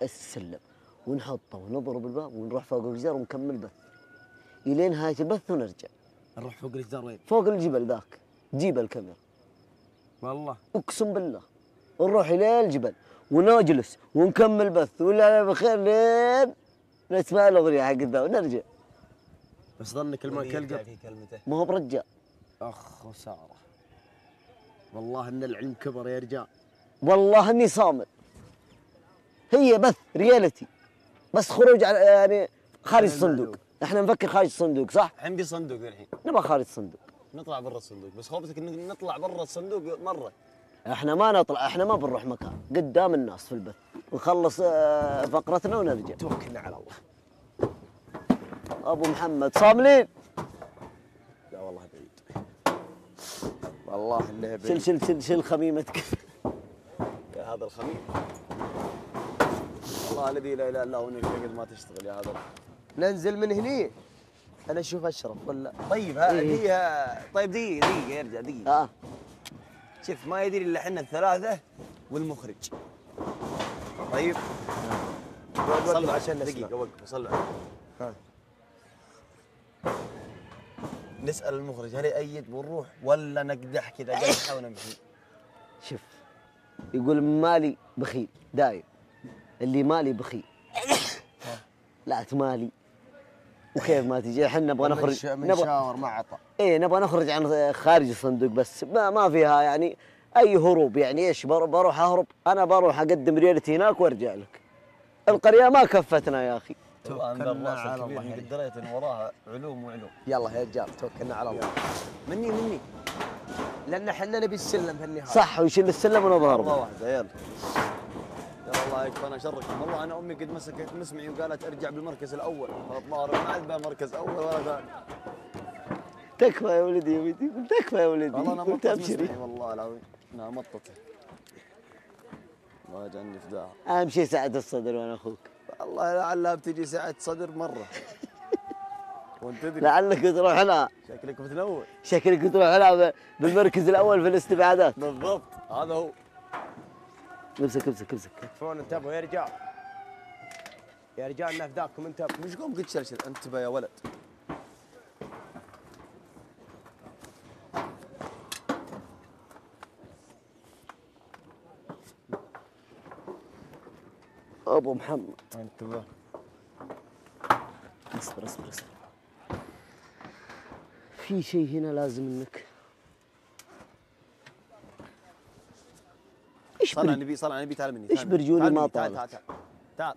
السلم ونحطه ونضرب الباب ونروح فوق الجدار ونكمل بث. إلين نهايه البث ونرجع. نروح فوق الجدار وين؟ فوق الجبل ذاك. جيب الكاميرا. والله. اقسم بالله. ونروح إلى الجبل ونجلس ونكمل بث. ولا بخير لين نسمع الأغنية حق ذا ونرجع بس ظنك في كلمته. ما هو برجال أخ خساره والله إن العلم كبر يا رجال والله إني صامل هي بث ريالتي بس خروج على يعني خارج الصندوق. إحنا نفكر خارج الصندوق صح؟ عندي صندوق الحين. نبغى خارج الصندوق. نطلع برا الصندوق بس خوفتك ان نطلع برا الصندوق مرة. إحنا ما نطلع إحنا ما بنروح مكان قدام الناس في البث. نخلص آه، فقرتنا ونرجع. توكلنا على الله. أبو محمد صاملين لا والله بعيد. والله إنه شل بعيد. شل شل شل خميمتك. يا هذا الخميس والله الذي لا إله إلا هو إنك ما تشتغل يا هذا. ننزل من هني. أنا أشوف أشرف ولا؟ طيب ها إيه. دقيقة. طيب دقيقة دقيقة يرجع دقيقة. آه. شوف ما يدري إلا إحنا الثلاثة والمخرج. طيب. صلوا عشان دقيقه وقفوا صلوا. نسأل المخرج هل يأيد ونروح ولا نقدح كذا؟ قدحه ونمشي شوف يقول مالي بخيل دايم. اللي مالي بخيل. لا تمالي وكيف ما تجي إحنا نبغى نخرج من نبغى شاور ما عطى إيه نبغى نخرج عن خارج الصندوق بس ما ما فيها يعني أي هروب. يعني إيش بر- بروح أهرب أنا بروح أقدم ريالتي هناك وأرجع لك. القرية ما كفتنا يا أخي. توكلنا على الله. دريت إن وراها علوم وعلوم. يلا يا رجال توكلنا على الله. مني مني. لأن إحنا نبي السلم في النهاية. صح ويشيل السلم مره ونظهر واحدة يلا يلا الله يكفانا شركم والله أنا أمي قد مسكت مسمعي وقالت ارجع بالمركز الأول. الظاهر ما عاد مركز أول ولا ثاني. تكفى يا ولدي يا ولدي. تكفى يا ولدي. والله أنا قلت مطت أبشري. والله العظيم. انها مطته الله يجعلني فداها اهم شيء سعد الصدر وأنا أخوك. والله لعلها بتجي ساعة صدر مرة. وأنت تدري. لعلك تروح لها شكلك متنور شكلك تروح لها ب- بالمركز الأول في الاستبعادات. بالضبط. هذا هو. امسك امسك امسك تكفون انتبهوا يا رجال. يا رجال نفداكم انتبهوا. مش قوم قلت شلشل انتبه يا ولد. أبو محمد. انتبه. اصبر اصبر اصبر. في شيء هنا لازم إنك صل على النبي صل على النبي تعال مني مني. برجولي ما مني. تعال طالت؟ تعال تعال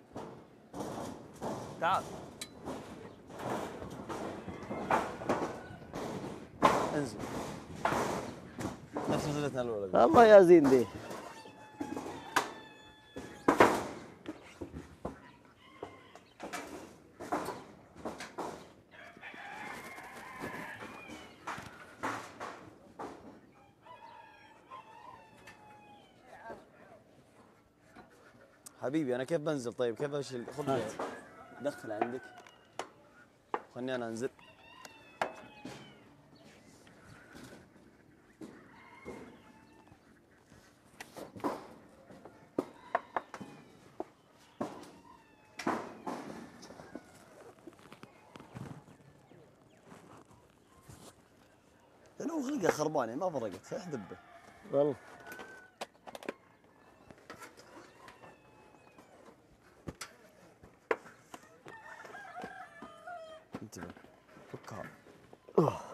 تعال انزل نفس نزلتنا الاولى الله يا زين دي حبيبي أنا كيف بنزل؟ طيب كيف اشيل خذ دخل عندك. خلني أنا أنزل. لو خلقه خربان يعني ما فرقت احذبه والله انتبه فكها قلت لك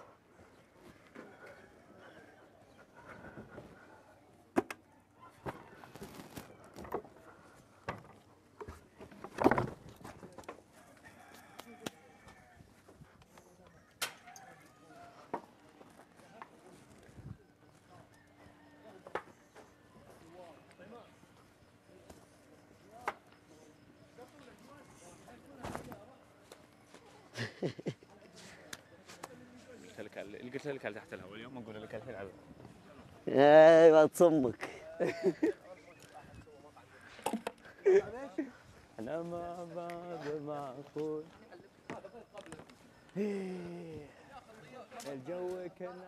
اللي قلت لك على تحت الهواء؟ اليوم أقول لك الحين على أيوه تصمك. أنا ما بعد معقول الجو كان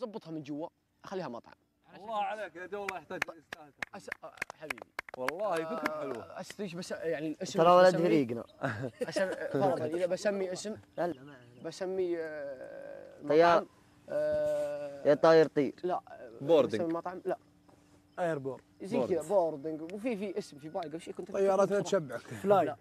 مظبطها من جوا أخليها مطعم. الله عليك يا دولة يحتاج أس... آه، حبيبي. والله فكرة حلوة. آه، أستريش بس يعني الاسم ترى ولد فريقنا أسم- فرضا إذا بسمي اسم بسمي آه، طيار. مطعم آه، يا طاير طير. لا بوردنج. بسمي مطعم لا. ايربور زي كذا بوردنج وفي في اسم في بالي قبل شيء كنت طياراتنا تشبعك. فلاي لا.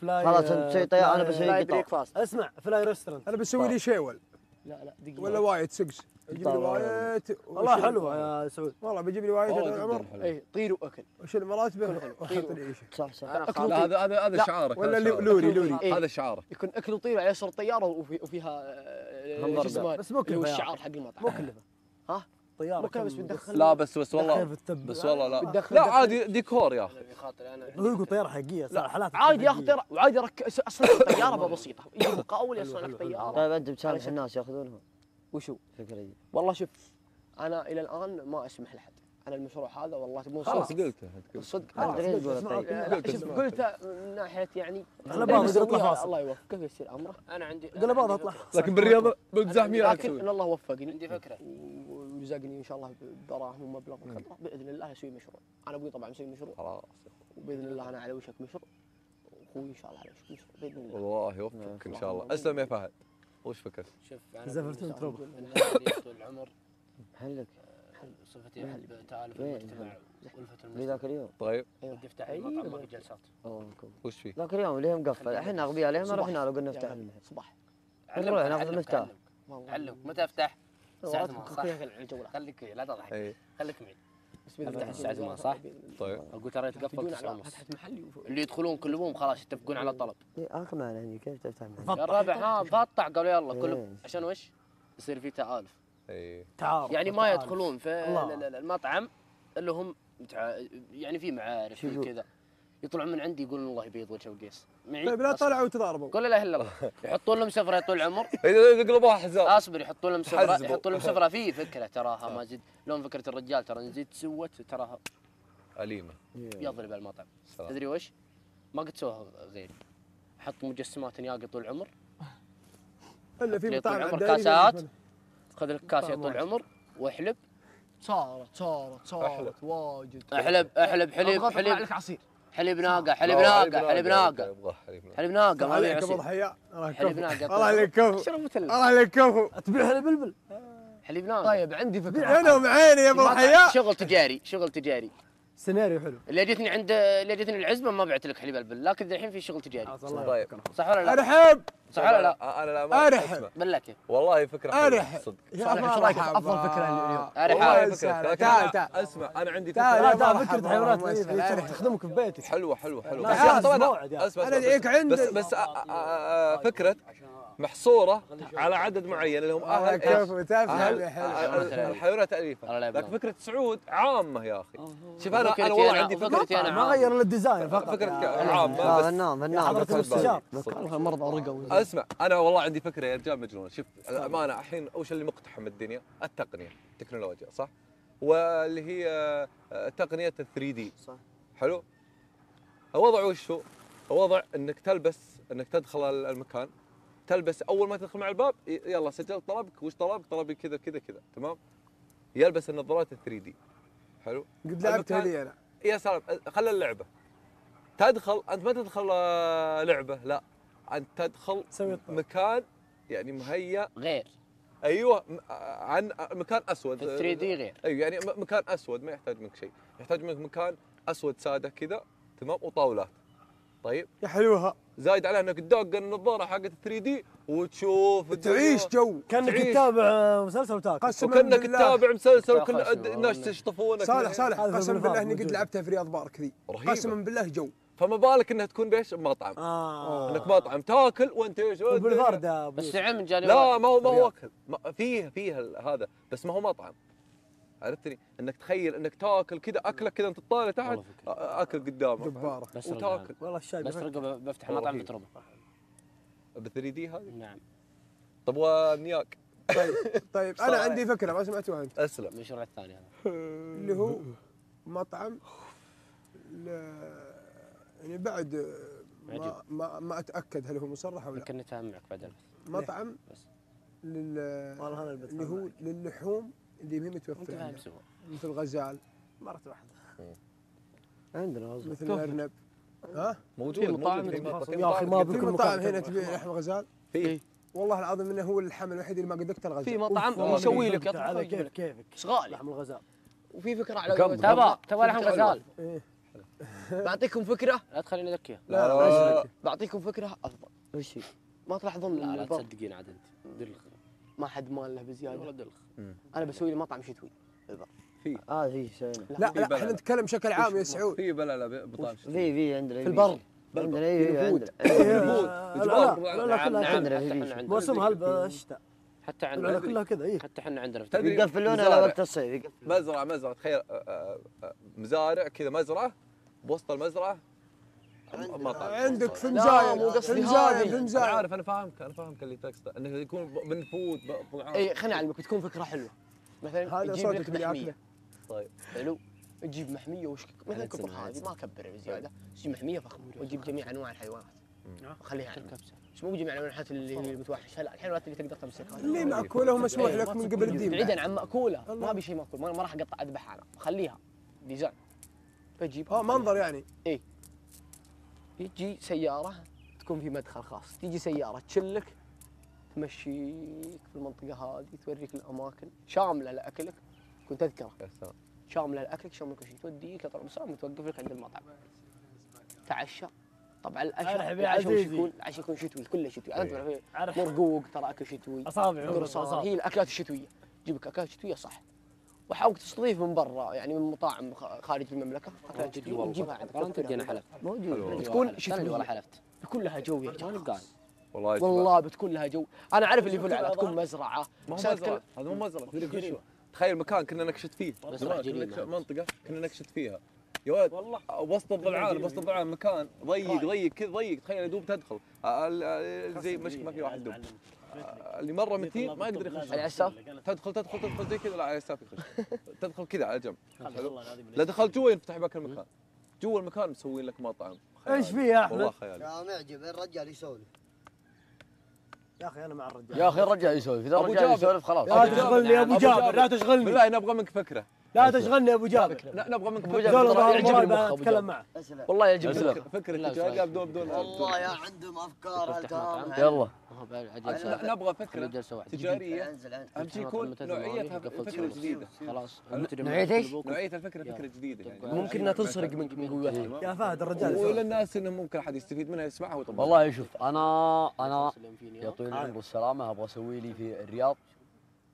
فلاي خلاص انت تسوي طيارة أنا فلاي بسوي بريك قطار. فاست اسمع فلاي ريستورانت أنا بسوي لي شيول لا لا دقيقة. ولا وايت سكس أجيب لي وايت والله حلوة يا سعود. والله بجيب لي العمر حلو. اي طير واكل واشيل مراتبه واحط لي عيشه صح صح. هذا هذا هذا لا، شعارك ولا. لوري لوري إيه. هذا شعارك يكون أكل وطير عليه صوره طيارة وفي وفيها آه،. شو اسمه؟ بس مو يا الشعار. حق المطعم. مكلفه ها؟ طيارة مو كلفة، بس كم- بتدخل لا بس بس والله بس والله لا. بتدخل- لا عادي ديكور يا أخي. هو يقول طيارة حقيقية صار حالات عادي ياخذ طياره وعادي رك... أصلا طيارة بسيطة. يجي مقاول يصنع لك طيارة. طيب أنت بتسامح الناس ياخذونها. وشو؟ فكرة والله شوف أنا إلى الآن ما أسمح لحد. أنا المشروع هذا والله تبون خلاص صدق. قلته الصدق طيب؟ شوف اسمع. قلت من ناحية يعني على بعض يطلع. الله يوفقه ويسر امره أنا عندي قال بعض أطلع. لكن بالرياضه بالزحمية لا لكن الله وفقني. عندي فكرة. ورزقني إن شاء الله بدراهم ومبلغ وقدره بإذن الله أسوي مشروع. أنا أبوي طبعا مسوي مشروع. خلاص. وبإذن الله أنا على وشك مشروع. وأخوي إن شاء الله على وشك مشروع. بإذن الله. والله يوفقك إن شاء الله. أسلم يا فهد. وش فكرت؟ شوف أنا زفرتون هذه طول العمر. محلك. صفتي أحب تالف وين؟ المجتمع في المجتمع. ذاك اليوم. طيب. وقفت احد المطعم ما في جلسات. وش فيه؟ ذاك اليوم ليه مقفل الحين أغبياء ليه ما. رحنا له قلنا نفتح المحل. صباح. نروح ناخذ المفتاح علمك. متى أفتح؟ الساعة راتبك 8 صح؟ خليك لا تضحك اي خليك معي الله الساعة بإذن الله 8 صح؟ طيب أقول ترى يتقفل يتفقون 9 على ونص فتحة محلي وف- اللي يدخلون كلهم خلاص يتفقون على الطلب إيه، اخ معنا هني كيف تفتح المحل الرابع ها مفطع قالوا يلا كلهم إيه. عشان وش؟ يصير في تآلف اي تعارف يعني ما. يدخلون في الله. ال- ال- المطعم الا هم. يعني في معارف في. كذا يطلعون من عندي يقولون الله يبيض وجه وقيس. معي؟ طيب لا. طلعوا وتضاربوا. قول لا إله إلا الله. يحطون لهم سفرة يا طول العمر. يقلبوها حزام أصبر يحطون لهم سفره. يحطون لهم سفرة. في فكرة تراها ما زد لون فكرة الرجال ترى زدت سوت تراها. أليمة. يضرب المطعم. تدري وش؟ ما قد سووها غيري حط مجسمات نياقة طول العمر. إلا في مطاعم كاسات. خذ لك كاس يا طعم طول العمر واحلب. صارت صارت صارت. واجد. أحلب أحلب حليب حليب. لك عصير حليب ناقه حليب ناقه حليب ناقه حليب ناقة حليب ناقه ما ابو عصير ضحية. الله حليب يكفو ناقه الله عليك كفو. الله عليك كفو. تبيع لي بلبل. حليب ناقه طيب عندي فكرة. أنا ومعيني يا أبو ضحية. شغل تجاري شغل تجاري. سيناريو حلو. اللي جتني عند اللي جتني العزبة ما بعت لك حليب البل لكن الحين في شغل تجاري. طيب. صح ولا لا؟ ارحب صح ولا لا؟ أنا لا ما. أسمع بالله كيف؟ والله فكرة حلوة أرحب. صدق يا صالح، في مرحبا. أفضل فكرة اليوم؟ لكن تعال أنا- تعال أسمع أنا عندي تعال مرحبا. فكرة حيوانات تخدمك في بيتك حلوة حلوة حلوة لا، بس طبعا. اسمع أنا ادعيك عند بس بس آه، آه، آه، محصورة على عدد معين اللي هم الله أهل الحيوانات يبلغ. لكن فكرة سعود عامة يا أخي شوف أنا أنا وفكرتي والله عندي فكرة وفكرتي أنا ما. غير الا الديزاين فقط عامة آه بس فنان فنان صدق. المرضى رقوا أسمع أنا والله عندي فكرة يا رجال مجنون شوف الأمانة الحين وش اللي مقتحم الدنيا؟ التقنية التكنولوجيا صح؟ واللي هي آه، تقنية ال 3 دي صح. حلو؟ الوضع وش هو؟ الوضع إنك تلبس إنك تدخل المكان تلبس أول ما تدخل مع الباب يلا سجلت طلبك وش طلبك؟ طلبي كذا كذا كذا تمام؟ يلبس النظارات ال 3 دي. حلو؟ قد لعبت المكان- هذه أنا. يا سلام خلي اللعبة. تدخل أنت ما تدخل آه، لعبة لا. أنت تدخل. مكان يعني مهيأ. غير. أيوه آه، عن آه، مكان أسود. في 3 دي غير. أيوه يعني م- مكان أسود ما يحتاج منك شيء. يحتاج منك مكان أسود سادة كذا تمام؟ وطاولات. طيب؟ يا حلوها. زايد عليها انك تدق النظارة حقت 3 دي وتشوف. تعيش جو. كأنك. تتابع مسلسل وتاكل. قسما وكأنك تتابع مسلسل وكل الناس والله. يشطفونك. صالح صالح. هذا في قسما بالله إني قد. لعبتها في رياض بارك ذي. قسما بالله جو. فما بالك إنها تكون بيش مطعم. آه. إنك مطعم تاكل وأنت إيش؟ بس. نعم جاني لا ما هو ما هو. أكل. فيه فيه هذا. بس ما هو مطعم. عرفتني؟ إنك تخيل إنك تاكل كذا أكلك كذا أنت تطالع تحت أكل قدامك. جباره بس وتاكل. والله الشاي بس. رقبه بفتح مطعم. بتربه ب 3 دي هذه؟ نعم. طب والنياق طيب طيب أنا. عندي فكرة ما سمعتوها أنت. أسلم. المشروع الثاني هذا. اللي هو مطعم ل- يعني بعد ما. ما ما أتأكد هل هو مصرح أو لا. يمكن نتفاهم معك بعد البث مطعم بس. لل والله هذا اللي اللي هو للحوم اللي ما. سوا مثل الغزال مرة واحدة. عندنا مثل الارنب ها؟ موجود في مطاعم. موجود مطاعم. يا أخي ما. بكل مطاعم هنا. تبيع لحم غزال؟ في. والله العظيم إنه هو اللحم الوحيد اللي ما قد أكتر غزال في مطعم يسوي لك على كيف كيفك؟ صغالي لحم الغزال. وفي فكرة على؟ تبى تبى لحم غزال. إيه. بعطيكم فكرة؟ لا تخليني اذكيها لا لا، لا. بعطيكم فكرة أفضل. وش هي؟ ما تلاحظون لا لا تصدقين عاد أنت. دلخ ما حد مال له ولا بزياده دلخ أنا بسوي لي مطعم شتوي آه هي سوينا لا في لا بلد. إحنا نتكلم بشكل عام يا سعود. في بلا لا بطاطس في في عندنا في البر. عندنا اي في عندنا لا لا لا لا نعم كلها نعم. عندنا موسمها الشتاء حتى عندنا كلها كذا اي حتى إحنا عندنا في تدري يقفلون على مزارع. وقت الصيف. مزرعة مزرعة. تخيل آه، آه، آه، مزارع كذا مزرعة. بوسط المزرعة. عندك لا، مزايد مو قصدي هذه. أنا عارف أنا فاهمك أنا فاهمك اللي تقصده. إنه يكون من فود اي خليني أعلمك بتكون فكرة حلوة. مثلا هذا صوتك محمية. ياكله طيب حلو. تجيب محمية وش مثلا كبر هذه. ما اكبر بزيادة. تجيب محمية فخمه وتجيب جميع أنواع الحيوانات. وخليها عندك بس مو جميع الحيوانات اللي هي المتوحشه لا الحيوانات اللي تقدر تمسكها. اللي مأكولة؟ ومسموح لك من قبل الدين. بعيدا عن مأكولة. ما أبي شيء مأكول. ما راح أقطع اذبحها أنا. خليها. ديزاين. بجيب آه منظر يعني. يجي سيارة تكون في مدخل خاص. تيجي سيارة تشلك تمشيك في المنطقة هذه توريك الأماكن شاملة لأكلك. تكون تذكرة. يا سلام. شاملة لأكلك شاملة كل شيء. توديك اطلع مسام وتوقف لك عند المطعم. تعشى. طبعا العشاء العشاء وش. يكون؟ العشاء يكون شتوي كله شتوي. أنا عارف مرقوق ترى أكل شتوي. أصابع. هي الأكلات الشتوية. جيب لك أكلات شتوية صح. وحاول تستضيف من برا يعني من مطاعم خارج المملكة. اكلات وتجيبها عندك. والله حلف. موجود حلو. تكون شتوي ولا شتويه حلفت. كلها جو يا جماعة قال والله. والله بتكون لها جو. أنا أعرف اللي في العلا تكون مزرعة. ما هو مزرعة. هذا مو مزرعة؟ تخيل مكان كنا نكشت فيه. كنا. منطقة كنا نكشت فيها. يا ولد وسط الضبعان وسط الضبعان مكان ضيق ضيق كذا ضيق. تخيل دوب تدخل. آه، ال- ال- زي مش ما في واحد دوب آه، اللي مرة متين ما يقدر يخش. العساف؟ تدخل تدخل تدخل زي كذا لا على العساف يخش. تدخل كذا على جنب. حلو. لا دخلت جوا ينفتح بك المكان. جوا المكان مسوين لك مطعم. إيش فيه يا أحمد؟ والله خيالي يا معجب الرجال يسولف؟ يا أخي أنا مع الرجال. يا أخي الرجال يسولف. إذا الرجال جابر. يسولف خلاص. لا تشغلني يا أبو جابر. لا تشغلني. بالله نبغى منك فكرة. لا تشغلني يا أبو جابر. ن- نبغى منك فكره جابر. دول ترى يعجبني مرة أبو أتكلم جابر. معه. والله يعجبني فكره مخه فكره لا، تجاريه بدون بدون والله يا عندهم أفكار هالكلام يلا. نبغى فكرة تجارية. اهم شيء يكون نوعيتها فكره جديدة. خلاص نوعية إيش؟ نوعية الفكرة فكره جديدة يعني. ممكن انها تنسرق منك من قوتها يا فهد الرجال ولا الناس إنه ممكن أحد يستفيد منها يسمعها ويطبقها والله شوف أنا أنا يا طويل العمر والسلامه أبغى أسوي لي في الرياض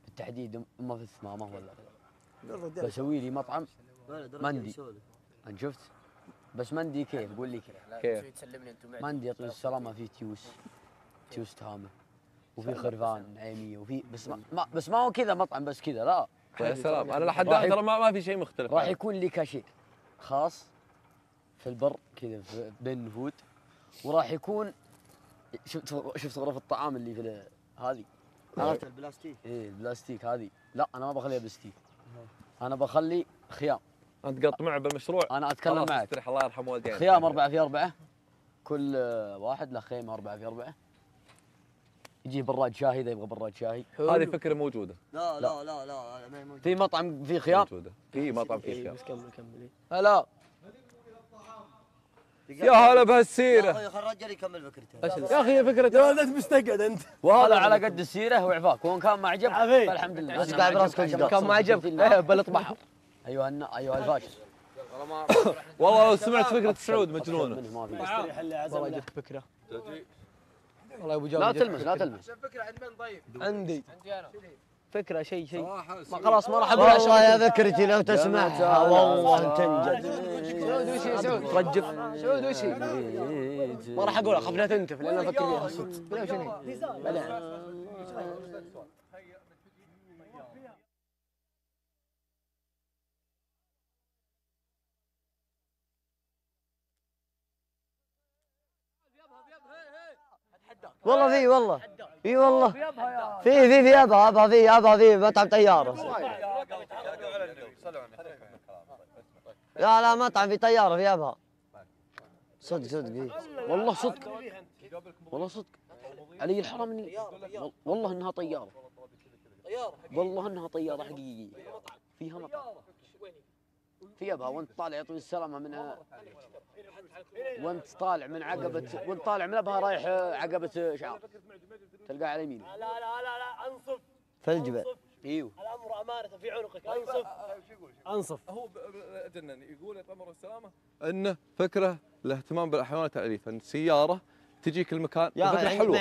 بالتحديد اما في الثمامه ولا بسوي لي مطعم مندي. أنت شفت؟ بس مندي كيف؟ قول لي كيف. كيف؟ مندي يا طويل السلامه فيه تيوس. تيوس تهامه وفي خرفان نعيميه وفي بس ما, بس ما هو كذا مطعم بس كذا لا. يا سلام. أنا لحد الان ترى ما, ما في شيء مختلف. راح يكون لي كاشير خاص في البر كذا في بين النفود وراح يكون شفت شفت غرف الطعام اللي في هذه؟ عرفت البلاستيك. إيه البلاستيك هذه. لا أنا ما بخليها بلاستيك. أنا بخلي خيام. أنت قط معي بالمشروع؟ أنا أتكلم معك. استريح الله يرحم والدينا خيام أربعة في أربعة. كل واحد له خيمة أربعة في أربعة. يجيه براد شاهي إذا يبغى براد شاهي. هذه فكره موجودة. لا لا. لا لا ما هي موجود في مطعم في خيام؟ موجودة. في مطعم فيه خيام. بس كمل كمل. هلا. يا هلا بهالسيرة. يا أخي الرجال يكمل فكرته. يا أخي فكرة. ولد مستقعد أنت. وهذا على قد السيرة وعفاك. وإن كان ما عجب عافيك. فالحمد لله. بس قاعد عجبك، وجدار. كان ما عجب إيه، بلطبعها أيها النا أيها الفاشل والله لو سمعت فكرة سعود مجنونة. منه ما في استريح اللي عزم. والله له. جبت فكرة. والله يا أبو لا جابر تلمس لا تلمس. عندي فكرة شيء شيء ما خلاص ما راح عشان والله يا ذكرتي لو تسمعها والله تنجد سعود وش هي سعود ترجف سعود وش هي ما راح أقول اخاف لا تنتف لأن أفكر فيها صدق لا شنو بلا والله في والله في والله. في في في ابها ابها في ابها في مطعم طيارة. لا لا مطعم في طيارة في ابها صدق صدق والله صدق. والله صدق. علي الحرم إني والله إنها طيارة. والله إنها طيارة حقيقية. فيها مطعم. في ابها وانت طالع يا طويل السلامة من وانت طالع من عقبه وانت طالع من أبها رايح عقبة شعار تلقاه على يمينك لا لا لا لا أنصف. في الجبل إيوه. الأمر أمانة في عنقك. أنصف. أنصف. هو ب- ب- جنن يقول يا قمر والسلامه انه فكرة الاهتمام بالحيوانات الاليفه ان سيارة تجيك المكان يا الفكرة حلوة.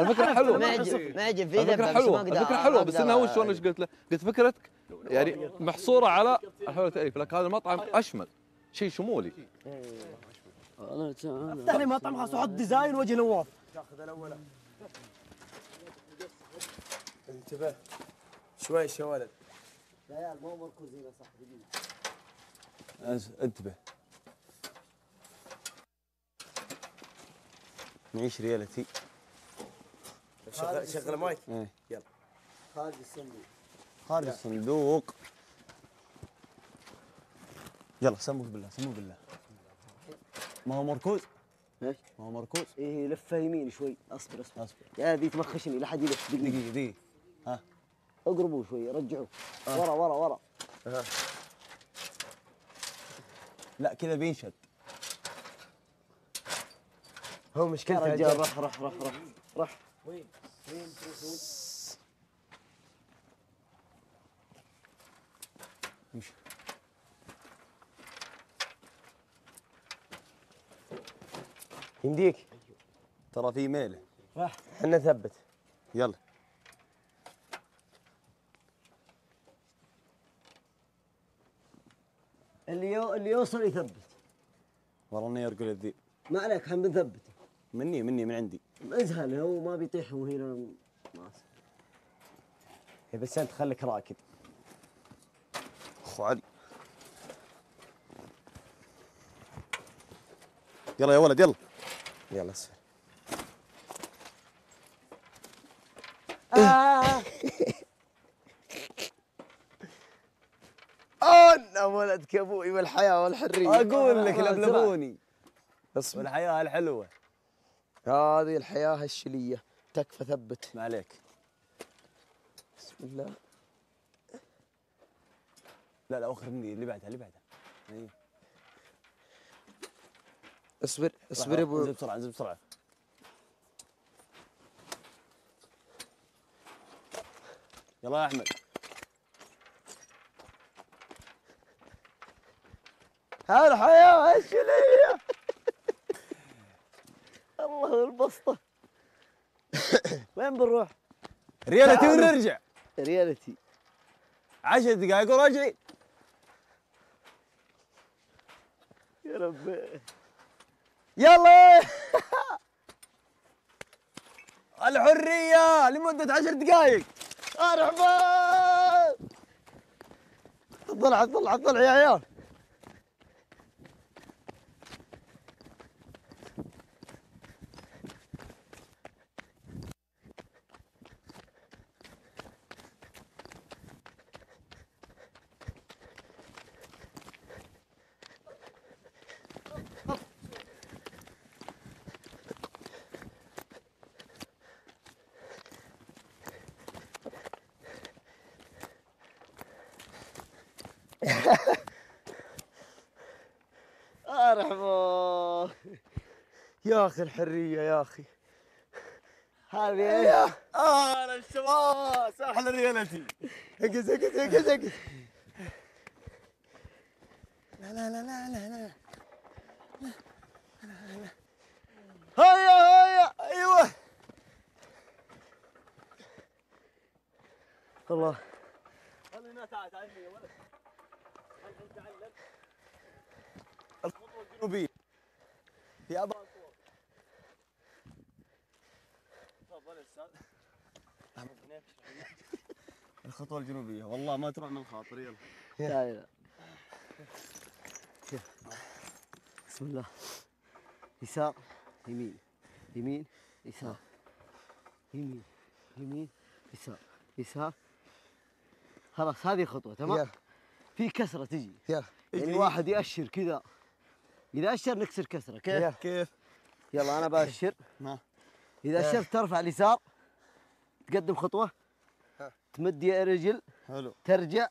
الفكرة حلوة. ما يعجب ما يعجب في الفكرة حلوة. الفكرة حلوة بس انها وش أنا إيش قلت له؟ قلت فكرتك يعني محصورة على الحيوانات الاليفه لكن هذا المطعم أشمل شيء شمولي. أفتح لي مطعم خاص وحط ديزاين وجه نواف. تاخذ الأول انتبه. شويش يا ولد عيال مو مركوزين صح انتبه. نعيش ريالتي. شغل شغل مايك. يلا خارج الصندوق خارج الصندوق يلا سموك بالله سموك بالله. ما هو مركوز؟ إيش؟ ما هو مركوز؟ إيه لفة يمين شوي. أصبر أصبر. أصبر. يا ذي تمخشني لا حد يلف. دقيقة دقيقة. ها. اقربوا شوي رجعوا. ورا ورا ورا. لا كذا بينشد. هو مشكلته رجال رح رح رح رح. رح امشي يمديك؟ ترى في ميله إحنا نثبت. يلا. اللي يو... اللي يوصل يثبت. والله اني يرقل الذيب ما عليك هم بنثبت مني مني من عندي. مزهل هو ما بيطيح وهنا ما إيه بس أنت خليك راكد أخو علي. يلا يا ولد يلا. يلا اسفل آه. أنا ولدك أبوي والحياة والحرية. أقول لك آه، لبلبوني اصبر والحياة الحلوة. هذه الحياة الشلية تكفى ثبت. ما عليك. بسم الله. لا لا اخر مني اللي بعدها اللي بعدها. أيوه اصبر اصبر يا ابو انزل بسرعة انزل بسرعة. يلا يا أحمد. هالحياة الشلية الله البسطة. وين بنروح؟ ريالتي ونرجع. ريالتي عشر دقائق وراجعين. ربي يلا. الحرية لمدة عشر دقائق مرحبا طلع طلع طلع يا عيال مرحبا يا أخي الحرية يا أخي. هذه يا آه الشباب ساحل ريالتي اقز اقز اقز اقز لا لا لا لا لا لا هيا هيا أيوه الله خلينا تعال تعال يا ولد تعلم الخطوة الجنوبية في أبا الصور تفضل يا أستاذ أحمد هناك الخطوة الجنوبية من خاطر يلا. لا لا. بسم الله. يسار يمين. يمين يسار. يمين يمين يسار. يسار. خلاص هذه خطوة تمام؟ يلا. في كسرة تجي. يلا يعني واحد يأشر كذا. إذا أشر نكسر كسرة كيف؟ يلا. كيف؟ يلا أنا بأشر. ما. إذا يلا. أشرت ترفع اليسار. تقدم خطوة. ها. تمد يا رجل حلو ترجع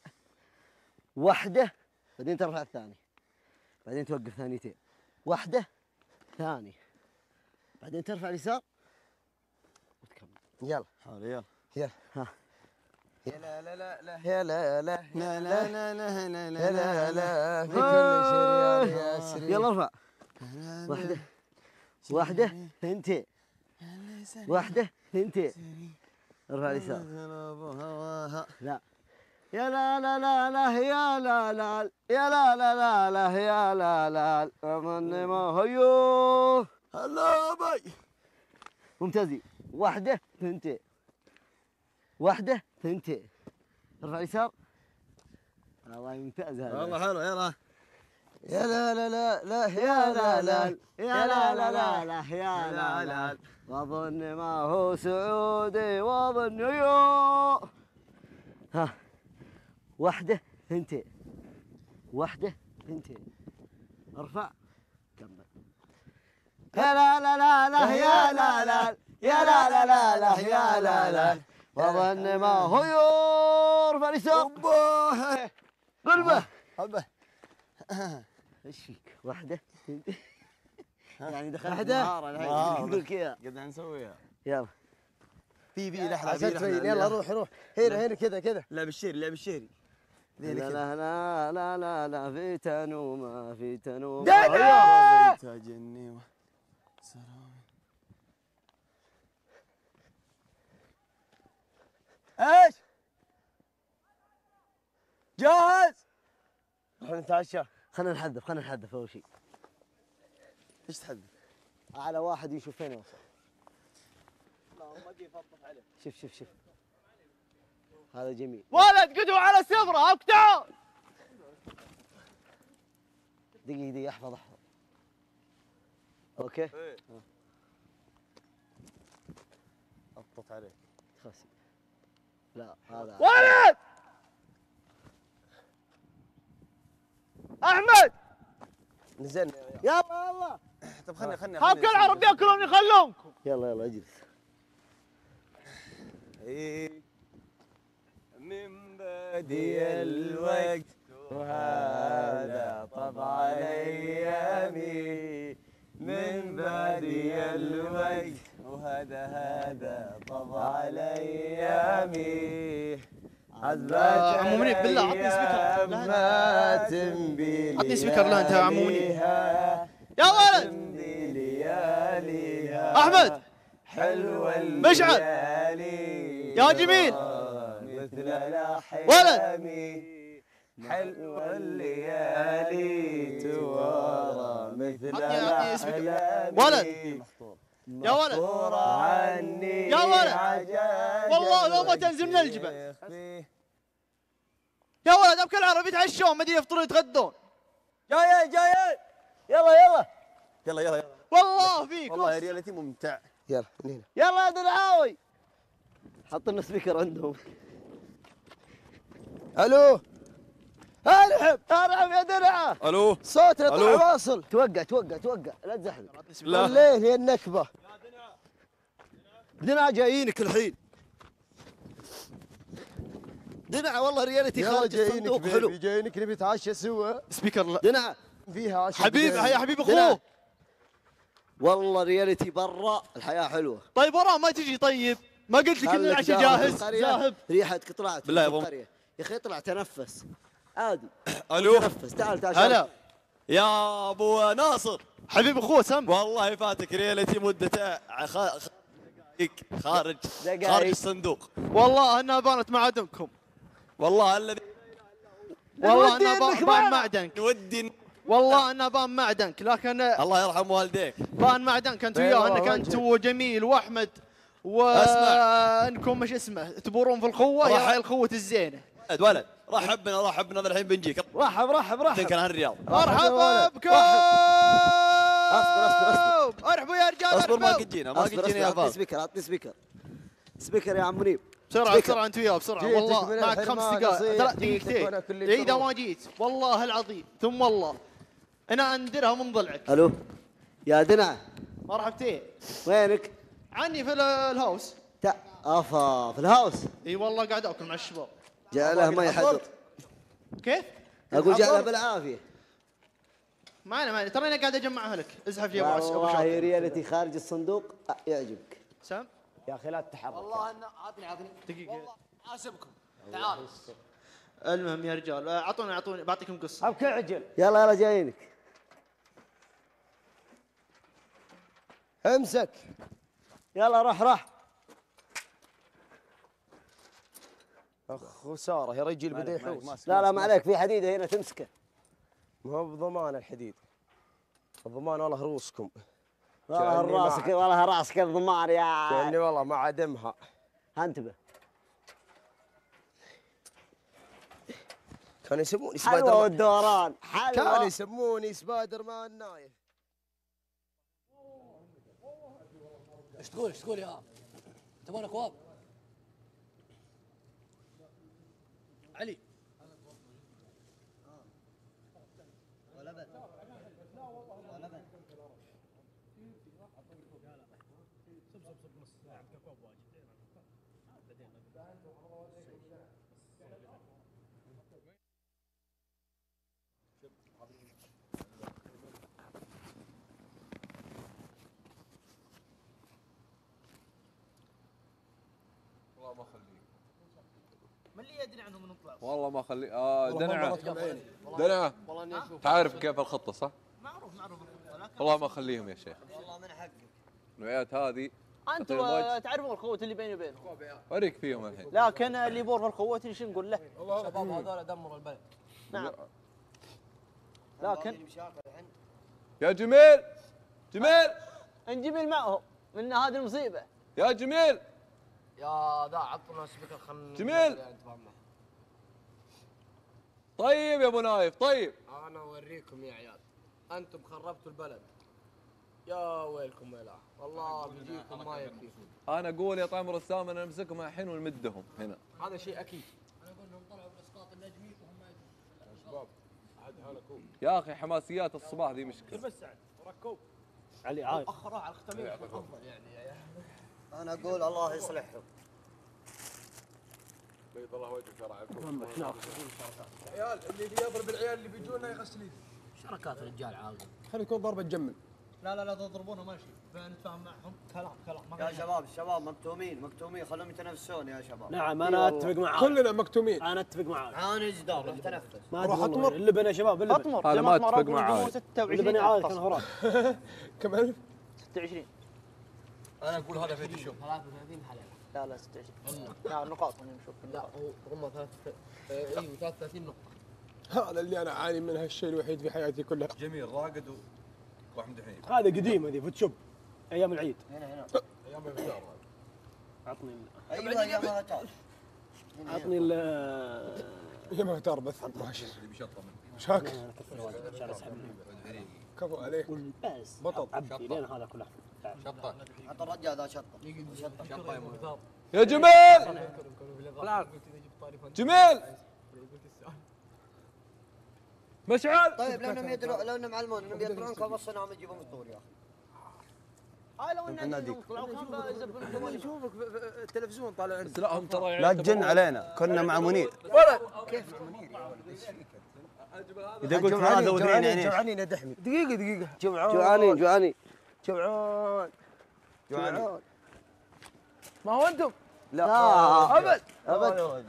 واحدة بعدين ترفع الثاني بعدين توقف ثانيتين واحدة ثاني بعدين ترفع اليسار وتكمل يلا حاول يلا يلا ها يا لا لا لا لا لا لا لا لا لا لا لا لا لا لا في كل آه. شيء يا سري يلا ارفع واحدة واحدة ثنتين واحدة ثنتين ارفع اليسار لا يا لا لا لا لا يا لا لا يا لا لا لا لا يا لا لا أمني ما هيو هلا باي ممتازين واحدة ثنتين واحدة ثنتين ارفع اليسار والله ممتاز هذا والله حلو يلا يا لا لا لا لا يا لا لا يا لا لا لا لا يا لا لا واظن ما هو سعودي واظن يو. ها واحدة ثنتين واحدة ثنتين ارفع. كمل يا لا لا لا لا يا لا لا يا لا لا لا لا يا لا لا. واظن ما هو يو. ارفع اليسار. قلبه حبه إيش فيك؟ واحدة ثنتين يعني دخلت مهارة. يقول كذا قد نسويها. يلا. في في لحظة عشان تبين يلا روح روح. هنا هنا كذا كذا. لعب الشيري لعب الشيري. لا لا لا لا لا لا في تنومة في تنومة دقة! تاجني و- إيش؟ جاهز؟ خلينا نتعشى. خلينا نحذف خلينا نحذف أول شيء. إيش تحدث؟ على واحد يشوف فين يوصل شوف شوف شوف. هذا جميل. ولد قدوا على السفرة اقطعوا دقيقة دقيقة احفظ احفظ أوكي. اضبط عليه خلاص. لا هذا. ولد! أحمد! نزلنا. يلا يلا طب خلني خلني هاك العرب ياكلون يخلونكم يلا يلا أجلس. من بدي الوقت وهذا طبع ايامي من بدي الوقت وهذا هذا طبع ايامي عذبت عمو منيب، بالله، عطني سبيكر. لا، عطني سبيكر. لا انت يا عمو منيب ليها يا ولد أحمد حلوة مشعل. يا جميل. مثل ولد. حلوة الليالي توارى مثل. الأحلام ولد. يا ولد يا ولد. والله لو ما تنزل من الجبل. يا ولد ابكي العرب يتعشون أدري يفطرون يتغدون جايين جايين يلا يلا. يلا يلا يلا. والله فيك والله يا ريالتي ممتع. يلا من هنا يلا يا دلعاوي. حط لنا سبيكر عندهم. ألو. ارحب ارحب يا درعه ألو. صوت ألو. يطلع واصل. توقع توقع توقع. لا تزحلق. لا. الليل هي النكبة. دنا جايينك الحين. دنا والله ريالتي خارج جايينك الصندوق حلو. جايينك نبي نتعشى سوا. سبيكر لا. دنا فيها حبيب. يا حبيب. اخوه والله ريالتي برا الحياة حلوة. طيب وراه ما تجي طيب. ما قلت لك ان العشاء جاهز. ذاهب ريحتك طلعت بالله يا. يا أخي اطلع تنفس. عادي. ألو. تنفس. تعال تعال هلا. يا أبو ناصر. حبيب أخوه سم. والله فاتك ريالتي مدته. ع- خ- خ- دقيق خارج دقايق. خارج الصندوق. والله انها بانت معادنكم والله الذي والله انها إنك بان معنا. معدنك. نودي والله انها بان معدنك لكن الله يرحم والديك. بان معدنك أنت وياه أنك. أنت وجميل وأحمد. وانكم مش اسمه تبورون في القوة؟ راح- يا عيال القوة الزينة. ولد ولد رحب بنا رحب بنا هذا الحين بنجيك. رحب رحب رحب. كان هالرياض مرحبا بكم. أصبر أصبر أصبر. ارحبوا يا رجال أصبر ما قد جينا ما قد جينا يا فاضل. speaker عطني speaker. speaker يا عم منيب. بسرعة. بسرعة أنت وياه بسرعة. والله معك خمس دقائق. ثلاث دقيقتين. إذا. ما جيت والله العظيم. ثم والله. أنا أندرها من ضلعك. ألو؟ يا دنع مرحبتين وينك؟ عني في ال- ال house. تا أفا في ال house. إي والله قاعد أكل مع الشباب. جعله ما يحضر كيف؟ أقول جعله بالعافية. معنا معنا ترى أنا قاعد أجمعها لك. ازحف لي أبو عس- أبو والله ريالتي خارج الصندوق يعجبك. سام؟ يا أخي لا تتحرك. والله انه عطني عطني. دقيقة. حاسبكم تعال. المهم يا رجال اعطوني اعطوني بعطيكم قصة. ابكي عجل يلا يلا جايينك. امسك. يلا روح روح خساره يا رجل بدا يحوس لا لا ما عليك في حديدة هنا تمسكه. ما هو بضمان الحديد. الضمان والله روسكم والله راسك والله رأسك الضمار كأني يا والله ما عدمها. انتبه كانوا يسموني سبايدر مان. والدوران كانوا حلوة يسموني سبايدر مان نايف. إيش تقول إيش تقول يا تبون اكواب من من والله ما اخليه آه دنعة. دنعة. والله إني أشوف. تعرف كيف الخطة صح؟ معروف معروف الخطة، لكن والله ما اخليهم يا شيخ. والله من حقك. النوعيات هذه أنتم تعرفون الخوة اللي بيني وبينهم أوريك فيهم الحين. لكن اللي يبور في الخوة إيش نقول له؟ شباب هذول دمروا البلد. نعم. لكن يا جميل! جميل! نجيب معهم إن هذه المصيبة. يا جميل! يا ذا عطنا سبيكر خلنا جميل. طيب يا أبو نايف طيب. أنا أوريكم يا عيال. أنتم خربتوا البلد. يا ويلكم ويلاه والله بيجيكم ما يكفيكم أنا أقول يا طعم رسام أنا نمسكهم الحين ونمدهم هنا. هذا شيء أكيد. أنا أقول إنهم طلعوا بالأسقاط النجمي وهم ما يدرون. شباب عاد هلكوا. يا أخي حماسيات الصباح ذي مشكلة. بس سعد ركوب. علي عايد اخر على أفضل يعني أنا أقول الله يصلحهم بيض الله وجهك يا رعب والله عيال اللي بيضرب العيال اللي بيجونا يغسل يده شركات الرجال عاقل. خلي يكون ضربة تجمل لا لا لا تضربونه ماشي فنتفاهم معهم؟ كلام كلام ما يا شباب الشباب مكتومين مكتومين. خلهم يتنافسون يا شباب. نعم أنا. أتفق معاك. كلنا مكتومين. أنا أتفق معاك. عاني جدار نتنفس ما روح. أطمر. اللبن يا شباب اللبن. أطمر. أنا زي ما أطمر أتفق أقول مع يجيبون عايد. 26 اللبن عايد كان. هراك كم ألف 26 أنا أقول هذا فيديو شوف 33 حلقه لا لا 26 لا نقاط خلينا نشوف لا هو هم ثلاث أيوه 33 نقطة. هذا اللي أنا اعاني منه الشيء الوحيد في حياتي كلها. جميل راقد واحمد حنين هذا قديم هذه فوتشوب أيام العيد. هنا هنا. أيام الفجار عطني ال- أيوه يا مهتاج عطني ال يا ما تار بث ماشي اللي بيشطه منه. شاك أنا كفر واجد عشان أسحب كفو عليك. بس بطل. عبي لين هذا كله. الرجال ذا يا جميل جميل مشعل طيب لو إنهم يدرون لو انهم علمون إنهم يدرون كم نعم يجيبون فطور يا أخي هاي لو كان يزبون نشوفك في التلفزيون طالع بس لا هم ترى لا تجن علينا. كنا مع منير. كيف منير إذا قلت هذا وذرين يعني؟ جوعانين يا دحمي. دقيقة دقيقة. جوعانين جوعانين جوعان. جوعانين. ما هو أنتم؟ لا. أبد. أبد.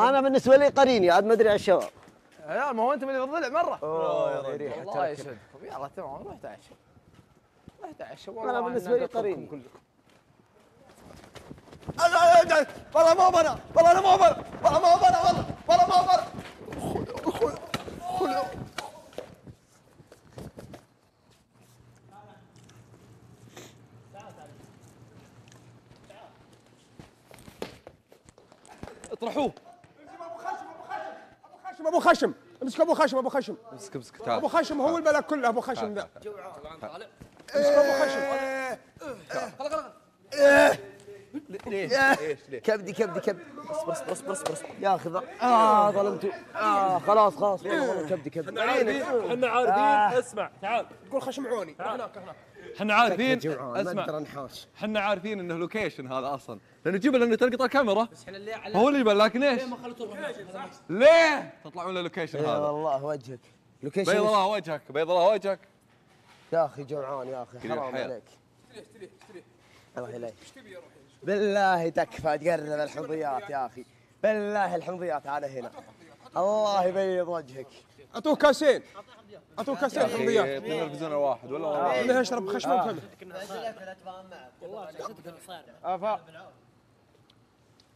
أنا بالنسبة لي قريني عاد ما أدري على الشباب يا عيال ما هو أنتم اللي بالضلع مرة. أوه الله يسعدكم يلا تمام روح تعشى روح تعشى والله أنا بالنسبة لي قريني. كلكم. والله ما بنا والله أنا ما بنا والله ما بنا والله. والله ما بنا اطرحوه. خشم أبو خشم امسك أبو خشم أبو خشم. امسك امسك أبو تعال خشم هو البلد كله أبو خشم ذا تعال. امسك أبو خشم. ليش ليش كبدي كبدي كبدي. بس بس بس بس بس يا أخي آه ظلمتوا آه خلاص خلاص. كبدي كبدي. إحنا عارفين اسمع تعال. قول خشم عوني. هناك هناك. إحنا عارفين. جوعان اسمع. إحنا عارفين إنه لوكيشن هذا أصلا. لأنه جيب لأنه تلقط الكاميرا هو اللي يبان لكن إيش؟ ما خلوا تروح؟ ليه؟ تطلعون للوكيشن يا هذا؟ والله وجهك. بيض لوكيشن الله وجهك بيض الله وجهك. يا أخي جوعان يا أخي حرام. عليك. روح الي بالله تكفى تقرب الحمضيات يا أخي. بالله الحمضيات على هنا. الله يبيض وجهك. اعطوه كاسين. اعطوه كاسين حمضيات تلفزيون واحد ولا والله انه يشرب خشم وفمه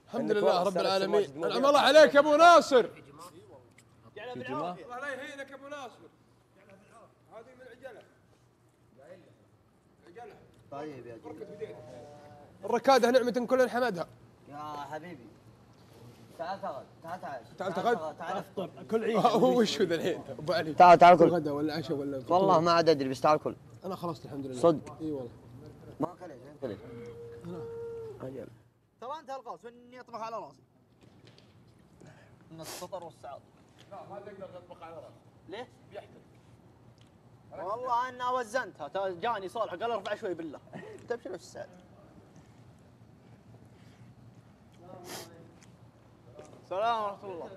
الحمد لله رب العالمين. انعم الله عليك يا أبو ناصر. جماعة؟ الله يهينك يا أبو ناصر. هذه من عجلة. عجلة. طيب يا جميل الركادة نعمه كل حمدها يا حبيبي. تعال تعال تعال تعال. تعال تغد تعال افطر كل عيد هو وش ذا الحين؟ أبو علي. تعال تعال كل. غدا ولا عشاء ولا والله ما عاد أدري بس تعال كل. أنا خلصت الحمد لله. صدق. إي والله. ما كلت كلت أجل ترى أنت القاص اني أطبخ على راسي. من السطر والسعاط لا ما تقدر تطبخ على راسك. ليه؟ بيحتل والله أنا وزنتها جاني صالح قال ارفع شوي بالله. طيب شنو السعد؟ السلام ورحمة الله.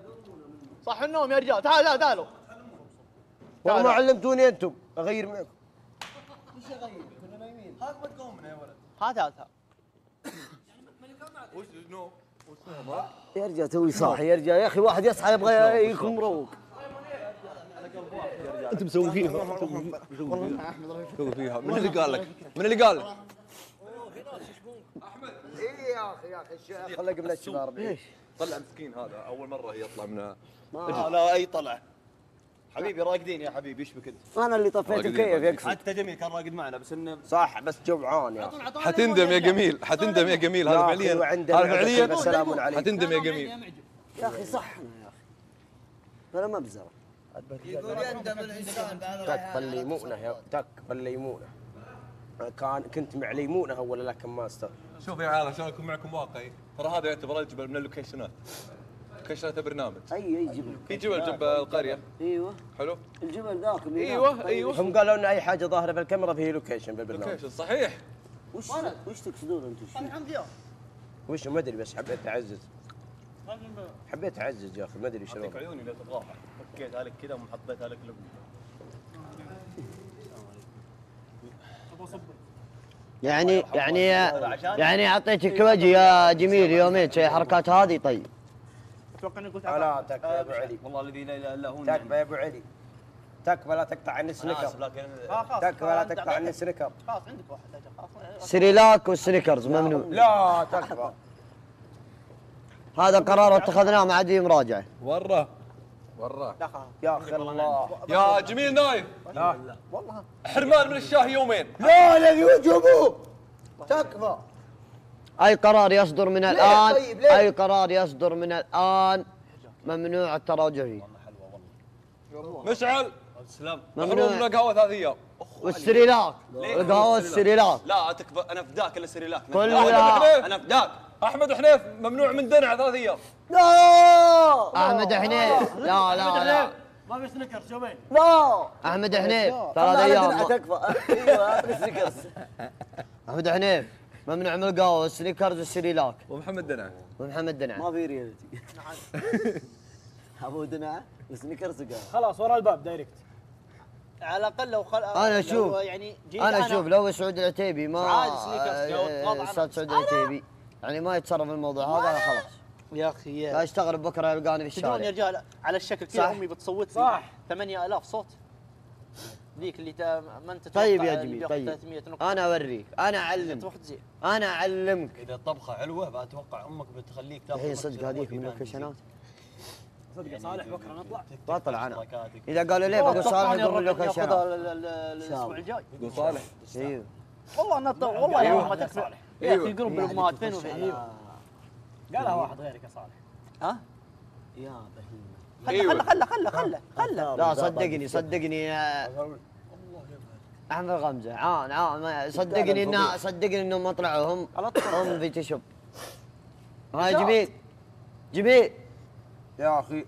صح النوم يا رجال. تعال تعال تعالوا. والله ما علمتوني أنتم أغير معكم ها تعال تعال وش نو وش نو يا رجال توي صاحي يا رجال يا أخي واحد يصحى يبغى يكون مروق. انت مسوي فيها. مسوي فيها. من اللي قال لك؟ من اللي قال؟ لك؟ اي يا أخي يا أخي خلق من الشباب طلع مسكين هذا أول مرة يطلع من لا لا أي طلع. حبيبي راقدين يا حبيبي إيش بك انت؟ أنا اللي طفيت الكيف يكفي حتى جميل كان راقد معنا بس انه صح بس جوعان يا أخي حتندم يا جميل حتندم يا جميل هذا فعليا هذا فعليا سلام عليكم. حتندم يا جميل يا أخي صحنا يا أخي أنا مبزره يقول يندم الانسان بعد تك بالليمونه يا تك بالليمونه كان كنت مع ليمونه اول لكن ما استوى شوف يا عيال عشان اكون معكم واقعي ترى هذا يعتبر الجبل من اللوكيشنات لوكيشنات برنامج. أي أي جبل. في جبل جنب القرية. أيوه. حلو. الجبل ذاك أيوه هناك. أيوه. هم قالوا إن أي حاجة ظاهرة بالكاميرا فهي location بالبرنامج location صحيح. وش وش تقصدون أنتم؟ وش ما أدري بس حبيت أعزز. حبيت أعزز يا أخي ما أدري شنو أعطيك عيوني لا تتضاحك فكيتها لك كذا وحطيتها لك لقمه يعني يعني يعني اعطيتك وجه يا جميل يومين تسوي الحركات هذه طيب. أتوقع اني قلت لا تكفى يا أبو علي. والله الذي لا إله إلا هو تكفى يا أبو علي. تكفى لا تقطع سنيكر. لكن تكفى لا تقطع عني سنيكر. خلاص عندك واحد خلاص سريلاك والسنيكرز ممنوع. لا تكفى. هذا قرار اتخذناه ما عاد فيه مراجعة. ورا ورا. يا أخي الله. يا جميل نايف. لا والله. حرمان من الشاي يومين. لا الذي وجبه تكفى. أي قرار يصدر من الآن؟ طيب، ليه؟ أي قرار يصدر من الآن؟ ممنوع التراجع فيه مشعل! السلام. محروم من ممنوع القهوة ثلاث أيام. والسريلاك. ليه؟ القهوة السريلاك لا تكفى أنا فداك إلا سريلاك. كلها أنا فداك أحمد حنيف ممنوع من دنع ثلاث أيام. لا! أحمد حنيف. لا لا لا ما في سنكر يومين لا. أحمد حنيف ثلاث أيام. تكفى أيوه سنكرز أحمد حنيف. ممنوع من القهوة والسنيكرز والسريلاك ومحمد دنع ومحمد دنع ما في ريالتي أبو دنعه وسنكرز وقهوة. خلاص ورا الباب direct. على الأقل لو خل أنا أشوف. يعني أنا أشوف لو سعود العتيبي ما عادي سنيكرز قهوة آه،. أستاذ سعود العتيبي. يعني ما يتصرف الموضوع هذا خلاص. يا أخي لا يستغرب بكرة يلقاني في تدرون يا الشارع رجال على الشكل. كذا أمي بتصوت لي. صح. 8000 صوت. ذيك اللي تا- ما انت طيب يا جميل طيب. 300 نقطة. أنا أوريك أنا أعلم. تروح تزيد أنا أعلمك. إذا الطبخه حلوة بتوقع أمك بتخليك تاخذ الحين صدق هذيك من ناس اللوكيشنات صدق يا صالح بكرة نطلع. بطلع أنا. إذا قالوا ليه بقول صالح يقول اللوكيشنات الأسبوع الجاي. يقول صالح. أيوه والله والله يا ما تكفى. يا أخي يقولون بالامهات فين وفين. أيوه. قالها واحد غيرك يا صالح. ها؟ يا بهيمة. خله خله خله خله خله لا صدقني صدقني. يا احمد غمزة. عان عان ما- صدقني انه صدقني انهم ما طلعوا هم هم في تشب هاي جميل جميل يا أخي.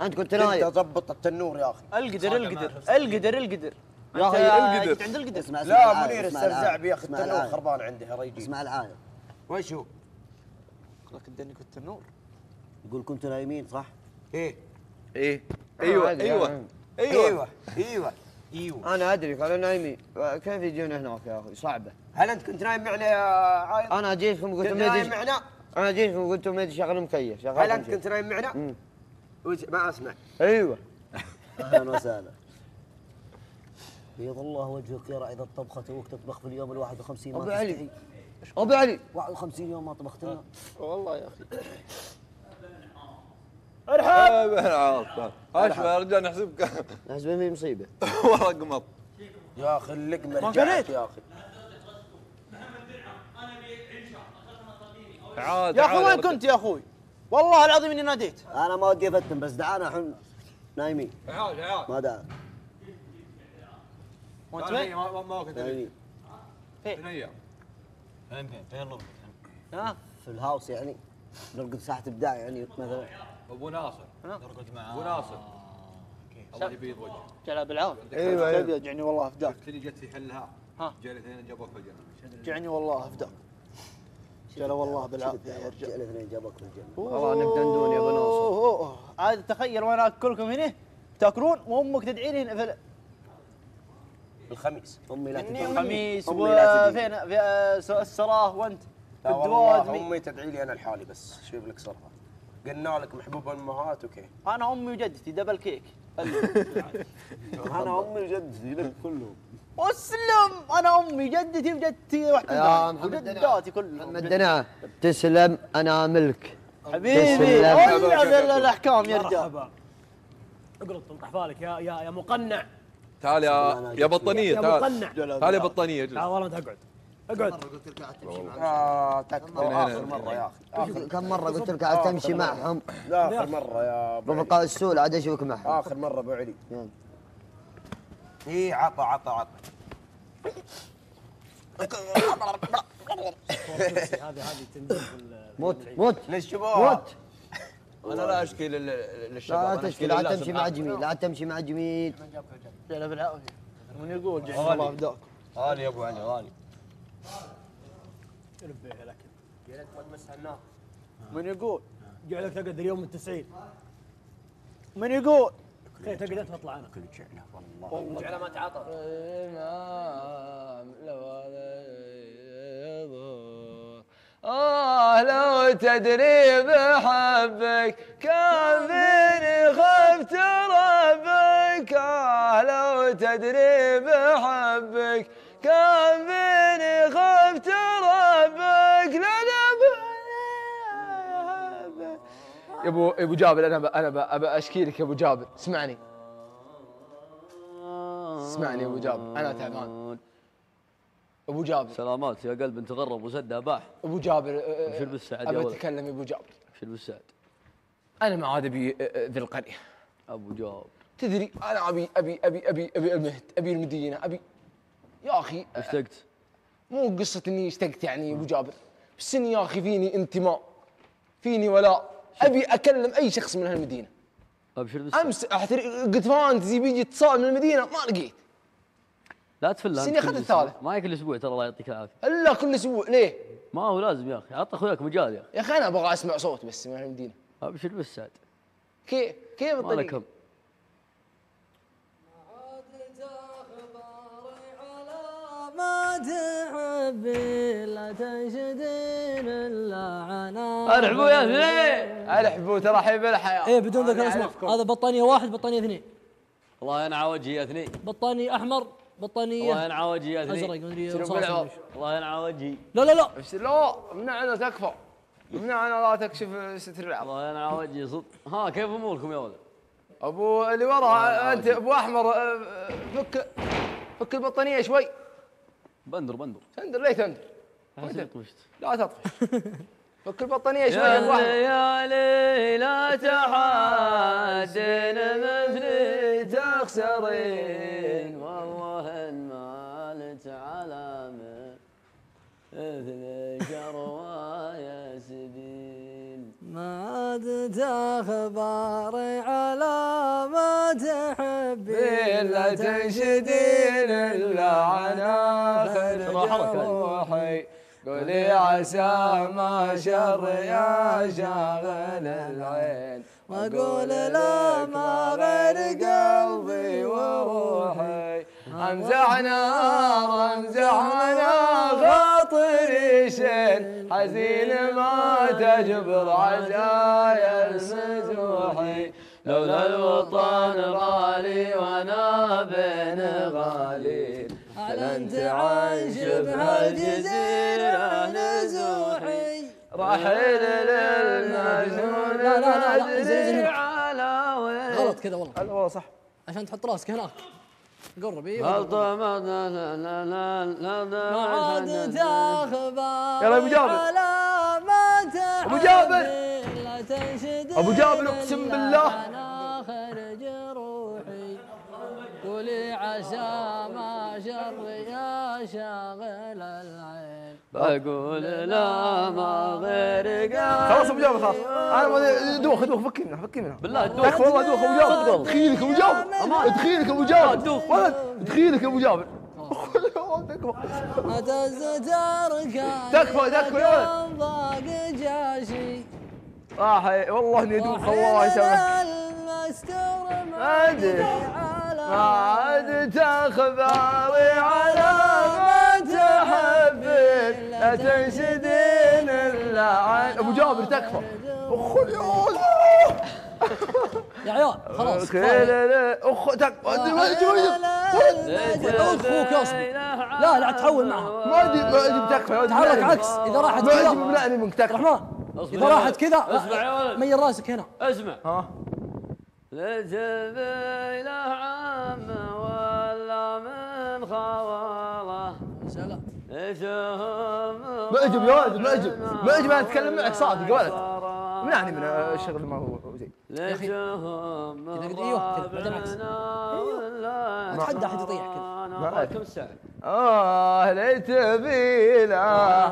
أنت كنت كنت نايم. أضبط التنور يا أخي. القدر القدر. القدر القدر. يا أخي، أنت القدر. عند القدر. اسمع لا منير استرزع بي يا أخي التنور. خربان عنده يا اسمع الآية. وش هو؟ لك الدنيا كنت النور. يقول كنتوا نايمين صح؟ إيه. إيه. أيوه عادي، أيوه. أيوه أيوه. إيوه. أنا أدري كانوا نايمين كيف يجون هناك يا أخي؟ صعبة. هل أنت كنت نايم معنا يا عايض؟ أنا جيتكم قلت كنت ما نايم ادري معنا؟ أنا جيتكم وقلت ما ادري شغل مكيف شغال هل أنت. كنت نايم معنا؟ ما أسمع. أيوه. أهلا وسهلا. بيض الله وجهك يا راعي الطبخة توك تطبخ في اليوم ال 51 ما أبو علي. أبو علي. 51 يوم ما طبخت لنا. والله يا أخي. ارحب. إيش يا رجال نحسبك نحسب في مصيبة. ورا قمط. يا أخي اللقمه ما قريت. يا أخي. تعال يا أخي وين كنت يا أخوي؟ والله العظيم إني ناديت. أنا ما ودي افتن بس دعانا الحين نايمين. تعال تعال ما دعا وانت وين؟ ما نايمين. هنيا فين فين فين؟ ربك ها؟ في الهاوس يعني نرقد ساعة ابداع يعني مثلا. أبو ناصر. نرقد معاه. أبو ناصر. الله يبيض وجهك. جلا بالعافيه أيوه أيوه. يجعني والله أفداك. شفتني جت في حلها. ها. جاي الاثنين جابوك في الجنة. يجعني والله أفداك. جلا والله بالعافية يا رجال. الاثنين جابوك في الجنة. والله نبدا ندون يا أبو ناصر. أوه، أوه. عاد تخيل وأنا أكلكم هنا؟ تاكلون وأمك تدعي لي هنا في الخميس. أمي لا تدري الخميس أمي لا تدري. وفين في السراه وأنت في لا والله الدوادمي أمي تدعي لي أنا لحالي بس. شوف لك صرفة. قلنا لك محبوب الامهات وكيف أنا أمي وجدتي دبل كيك. أنا أمي وجدتي لك كلهم واسلم أنا أمي جدتي وجدتي يا وجداتي كلهم محمد تسلم أنا ملك. حبيبي. ولا الأحكام يا رجال. اقلط تنطح بالك يا يا يا مقنع. تعال يا يا بطانية يا تعال. مقنع. تعال يا بطانية لا والله أنت أقعد. أقعد. آه تكفى هنا، آخر هنا. مرة يا آخر- كم مرة قلت لك عاد تمشي معهم؟ لا آخر مرة يا أبو علي. رفقاء السوق عاد أشوفك معهم. آخر مرة أبو علي. إيه عطى عطى عطى. هذه هذه تنزل موت موت. للشباب. موت. أنا لا أشكي لل- للشباب. لا تشكي لا تمشي مع. جميل لا تمشي مع جميل. جعله بالعافيه من يقول يفداك غالي يا أبو علي غالي ما تمسها النار من يقول؟ جعلك تقعد اليوم من 90 من يقول؟ خير تقعد انت واطلع أنا. كل جعله والله. جعله ما تعاطى آه لو تدري بحبك كان فيني خفت ربك. آه لو تدري بحبك كان فيني خفت ربك لا يا ابو يا ابو جابر أنا. أنا. أبى أشكي لك يا أبو جابر. اسمعني. اسمعني يا أبو جابر. أنا تعبان. أبو جابر. سلامات يا قلب أنت غرب وسد باح أبو جابر ابشر بالسعد أبى أتكلم يا أبو جابر. ابشر بالسعد أنا ما عاد أبي ذي القرية. أبو جابر. تدري أنا ابي ابي ابي ابي ابي المهد أبي المدينة. ابي يا أخي اشتقت. مو قصة إني اشتقت يعني أبو جابر. بس إني يا أخي فيني انتماء. فيني ولاء أبي أكلم أي شخص من هالمدينة. ابشر بالسعد أمس أحترق قلت فانتزي بيجي اتصال من المدينة ما لقيت. لا تفل سني أسبوع. الثالث. ما كل أسبوع ترى الله يعطيك العافية. إلا كل أسبوع ليه؟ ما هو لازم يا أخي عط أخوياك مجال يا أخي. يا أخي أنا أبغى أسمع صوت بس من هالمدينة. ابشر بالسعد كيف كيف ما ما تحبي لا تنشدين اللعنة ارحبوا يا اثنين ارحبوا ترحيب الحياة. إيه بدون ذكر اسماء. هذا بطانية واحد بطانية اثنين. الله ينعى وجهي يا اثنين. بطانية أحمر بطانية الله ينعى وجهي يا اثنين. أزرق مدري إيش. الله ينعى وجهي. لا لا لا. بس لا منعنا تكفى. منعنا لا تكشف ستر العظم الله ينعى وجهي صدق. ها كيف أموركم يا ولد؟ أبو اللي ورا أنت أبو أحمر أه، فك فك البطانية شوي. بندر بندر. تندر ليه تندر؟ لا تطفش. فك البطانية شوي يا الليالي لا تحدين مثلي تخسرين. والله ان مالت علامه عاد تخبري على ما تحبي لا تنشدين الا عن آخر ترى حركة. جروحي. قولي عسى ما شر يا شاغل العين. واقول لا ما غير قلبي وروحي. امزح نار امزح شين حزين ما تجبر عزايا المزوحي لولا الوطن غالي وأنا بين غالي. اعلنت عن شبه الجزيرة نزوحي رحيل للمجنون لا لا لا لا زين أدري على وين غلط كذا والله. والله صح؟ عشان تحط راسك هناك. قرب اي هل طمت لا لا لا لا لا عاد تخبر يلا أبو جابر. أبو جابر. أبو جابر، أقسم بالله. أنا اخر جروحي قولي عسى ما شر يا شاغل بقول لا ما غير خلاص أبو جابر خلاص. أنا دوخ دوخ فكني منها فكني منها بالله دوخ. تكفى والله دوخ أبو جابر. دخيلك أبو جابر. دخيلك أبو جابر. ولد دخيلك أبو جابر. تكفى تركان تكفى- تكفى يا ولد. ضاق جاشي راح والله إني أدوخ. الله يسامحك ما أدري. ما عاد تخبري على تنشدين الا عن أبو جابر تكفى. اخ اليوم يا عيال خلاص. لا لا اخ تكفى. أخوك اصبر لا لا تحول معها ما أدري ما أدري تكفى ما تحرك. عكس. إذا راحت ما كذا أدري مبلعني منك تكفى. الرحمن إذا راحت كذا اسمع يا ولد. ميل راسك هنا. اسمع. ها؟ لجبيله عم ولا من خواله. سلام. معجب يا ولد معجب معجب أنا أتكلم معك صادق يا ولد. من يعني من الشغل ما هو زين. إذا قلت أيوه كذا أتحدى أحد يطيح كذا. كم الساعة؟ آه ليت بينا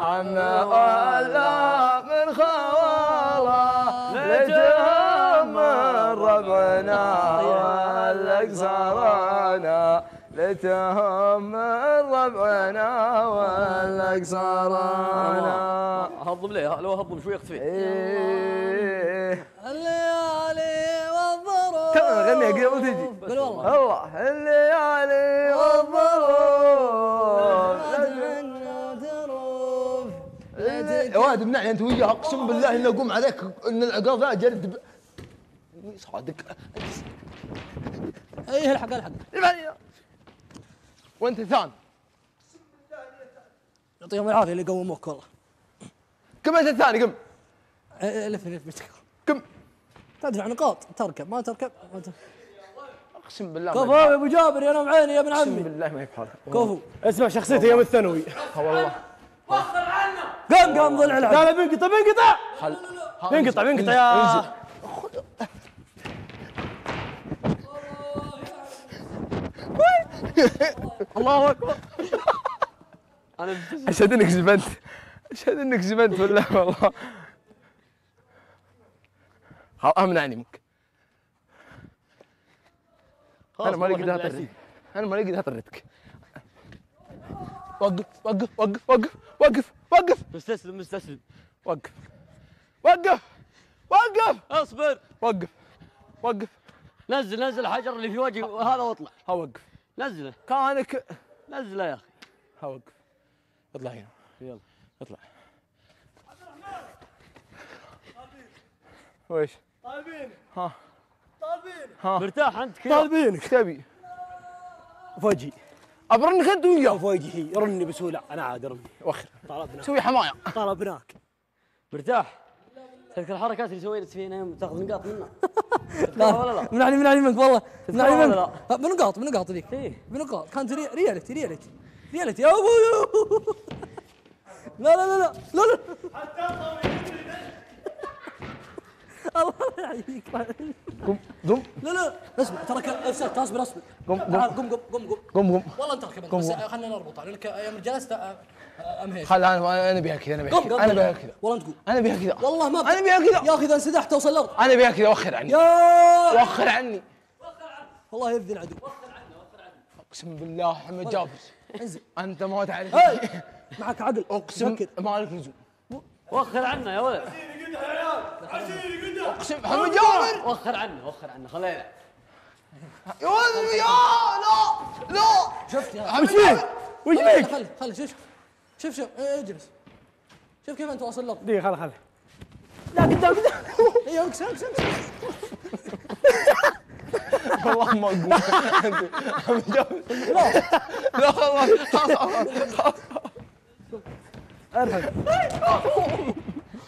عم ولا من خواله ليت من ربعنا ولا قصرنا ليتهم من ربعنا ولا قصرنا هضم ليه؟ لو هضم؟ شوي يختفي إيه. الليالي والظروف. ترى نغنيها قبل تجي قول والله. الله. الليالي والظروف. يا واد منعني أنت وياه أقسم بالله إني أقوم عليك إن العقاب لا جرد صادق. إيه الحق الحق. وانت ثاني يعطيهم العافية اللي يقوموك والله كم انت الثاني قم. لف لف بيتك كم تدفع نقاط. تركب. ما تركب. ما تركب. أقسم بالله كفو يا أبو جابر يا نوم عيني يا ابن أقسم عمي. بالله ما يبحر كفو. اسمع شخصيتي يوم الثانوي. والله. قام قام ضلع العب لا لا بينقطع بينقطع. بينقطع بينقطع يا الله أكبر. أنا أشهد إنك زبنت أشهد إنك زبنت بالله والله. أمنعني منك. أنا ما أقدر اطردك أنا ما أقدر اطردك وقف وقف وقف وقف وقف وقف. مستسلم مستسلم. وقف. وقف وقف. أصبر. وقف وقف. نزل نزل الحجر اللي في وجهي هذا واطلع. ها وقف. نزله. كانك نزله يا أخي. ها وقف اطلع هنا. يلا. اطلع. ويش؟ طالبين. ها. طالبين. ها. مرتاح أنت كذا. طالبينك إيش تبي؟ فوجي. أبرنك أنت وياه. فوجي رني بسهولة. أنا عاد رني. وخر. طلبناك. سوي حماية. طلبناك. مرتاح. تذكر الحركات اللي سويت فينا يوم تاخذ نقاط منا لا. ولا لا؟ من علي من علي منك والله. من علي ولا منك. بنقاط بنقاط ذيك. إيه. بنقاط كانت ري- ريالتي ريالتي ريالتي يا أبوي لا لا لا لا. لا لا. الله يحييك قم قم. لا لا اسمع ترى اصبر اصبر. قم، قم. قم قم قم قم. قم والله انت ركبت قم، بس. خلينا نربط لانك يوم جلست أمهيت. خل أنا أنا ابيها كذا أنا ابيها كذا. أنا قم. ابيها كذا. والله انت قول أنا ابيها كذا. والله ما أنا ابيها كذا. يا أخي إذا انسدحت توصل الأرض. أنا ابيها كذا وخر عني. يا! وخر عني. والله يذي العدو أقسم بالله محمد جابر. انزل. أنت ما تعرف. معك عقل. أقسم فكر. ما لك لزوم وخر عنا يا ولد. اقسم محمد جابر وخر عنا وخر عنا خلينا. يا ولد يا لا لا. شفت يا محمد جابر وش خلي بيك؟ خلي خلي شوف. شوف شوف إيه، اجلس. شوف كيف أنت واصل الأرض دقيقة خل خل لا قدام قدام. اي امكس امكس امكس والله ما أقول. لا. لا خلاص خلاص خلاص. ارفع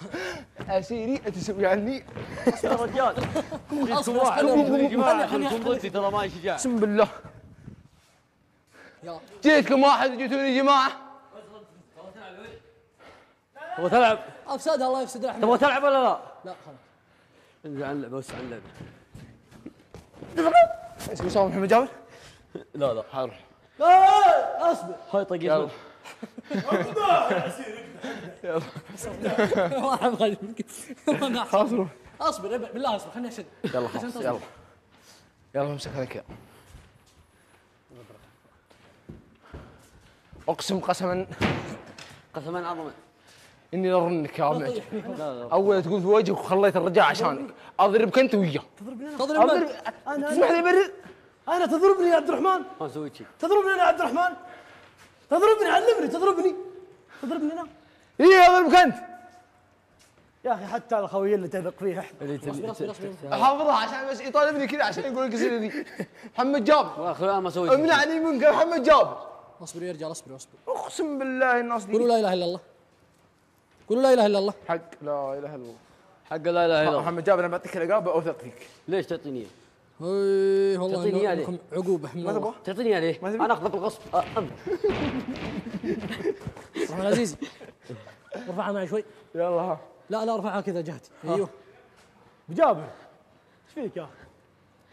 اسيري تسوي عني؟ يا رجال. أصبر، واحد. يا جماعة كلكم ضدي ترى ما شجاع اقسم بالله جيتكم واحد جيتوني جماعة. تبغى تلعب؟ افسدها الله يفسد تبغى رحمه تلعب ولا لا؟ لا خلاص. انزل عن اللعبة بس عن اللعبة. إيش بيسوي محمد جابر؟ لا لا حروح لا أصبر. هاي طقيت خلاص روح اصبر بالله اصبر خليني اشد يلا خلاص. يلا يلا امسك هذا كذا اقسم قسما قسما عظما اني لرنك يا عمي اول تقول في وجهك وخليت الرجاء عشانك اضربك انت وياه تضرب اضرب من؟ تسمح لي أنا تضربني يا عبد الرحمن ما شيء تضربني أنا يا عبد الرحمن تضربني علمني تضربني. تضربني أنا اي أضربك أنت. يا أخي حتى الخويه اللي تثق فيها إحنا. حافظها عشان بس يطالبني كذا عشان يقول لك ذي محمد جابر. أنا ما سويت امنعني منك محمد جابر. أصبر يا رجال أصبر أصبر. أقسم بالله الناس قولوا لا إله إلا الله. قولوا لا إله إلا الله. حق لا إله إلا الله. حق لا إله إلا الله. محمد جابر أنا بعطيك العقاب اوثق فيك. ليش تعطيني إياه؟ اي والله تعطيني إياه ليه؟ عقوبه من الله تعطيني إياه ليه؟ أنا اخذه بالغصب أه، أم. عبد العزيز. ارفعها معي شوي. يلا ها. لا لا ارفعها كذا جهتي. أيوه. بجابر إيش فيك يا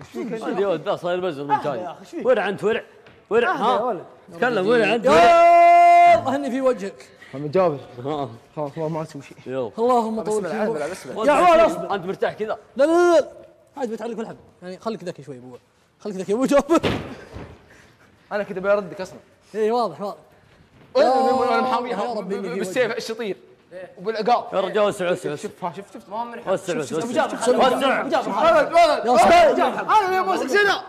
أخي؟ ما ادري يا ولد ذا صاير بزر من فيك؟ ورع أنت ورع. ورع ها. تكلم ورع أنت الله إني في وجهك. محمد جابر خلاص ما تسوي شيء. اللهم طول في اسمع عمرك. اسمع اسمع يا عوال اصبر أنت مرتاح كذا؟ لا لا لا. عاد بتعلق في الحب يعني خليك ذكي شوي ابو خليك ذكي ابو جابر أنا كذا بردك أصلا اي واضح واضح وأنا يا محاويها بالسيف. الشطير وبالعقاب يا رجال وسع وسع وسع شوف شوف شوف وسع وسع ابو وسع وسع يا صاحبي. أنا اللي ابوسك سنه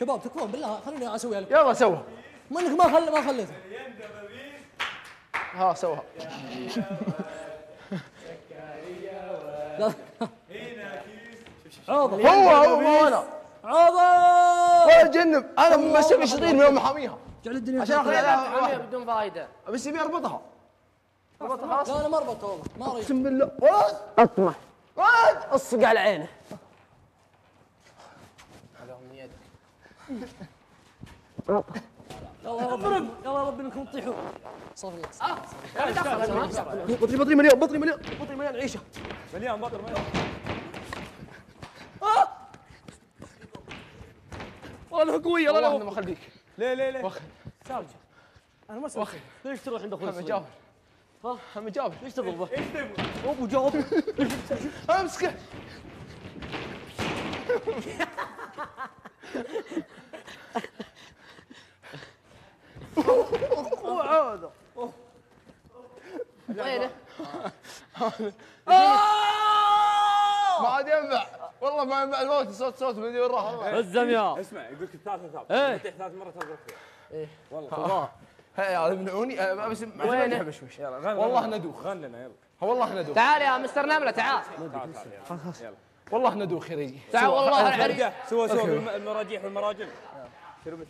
شباب تكفون بالله خلوني اسويها لكم يلا سوها ما انك ما خل ما خليته ها سوها لا عوض. هو هو مو أنا. عوض. ولا جنب أنا مسوي شطير من يوم محاميها جعل الدنيا عشان اخذ عليها واحد. بدون فائده بس يبي اربطها اربطها خلاص لا أنا ما ربطت والله. ما أريد. أقسم بالله. ولد اطمح ولد أصق على عينه. يلا يا رب. يلا يا رب إنكم تطيحون. صافي. بطري بطري مليون بطري مليون بطري مليون. عيشة. مليان بطل مليان والله قوية والله ما اخليك ليه ليه ليه واخد سالجه أنا ما سويت شيء. ليش تروح عند أخوي محمد الصغير؟ جابر ها محمد جابر ليش تضربه؟ إيش تبغى؟ أبو جابر أمسكه وعوده وينه؟ ما عاد ينفع ينفع الموت صوت صوت من وين راح. هزم يا اسمع يقول لك إيه. تطيح ثلاث مرات تضرب فيها. والله. هيا يمنعوني أه، بس يلا غن والله ندوخ. غن لنا يلا. والله ندوخ. تعال يا مستر نملة تعال. تعال تعال يلا. والله ندوخ يا رجل تعال والله العريس. سوى سوى المراجيح والمراجل. شنو مثل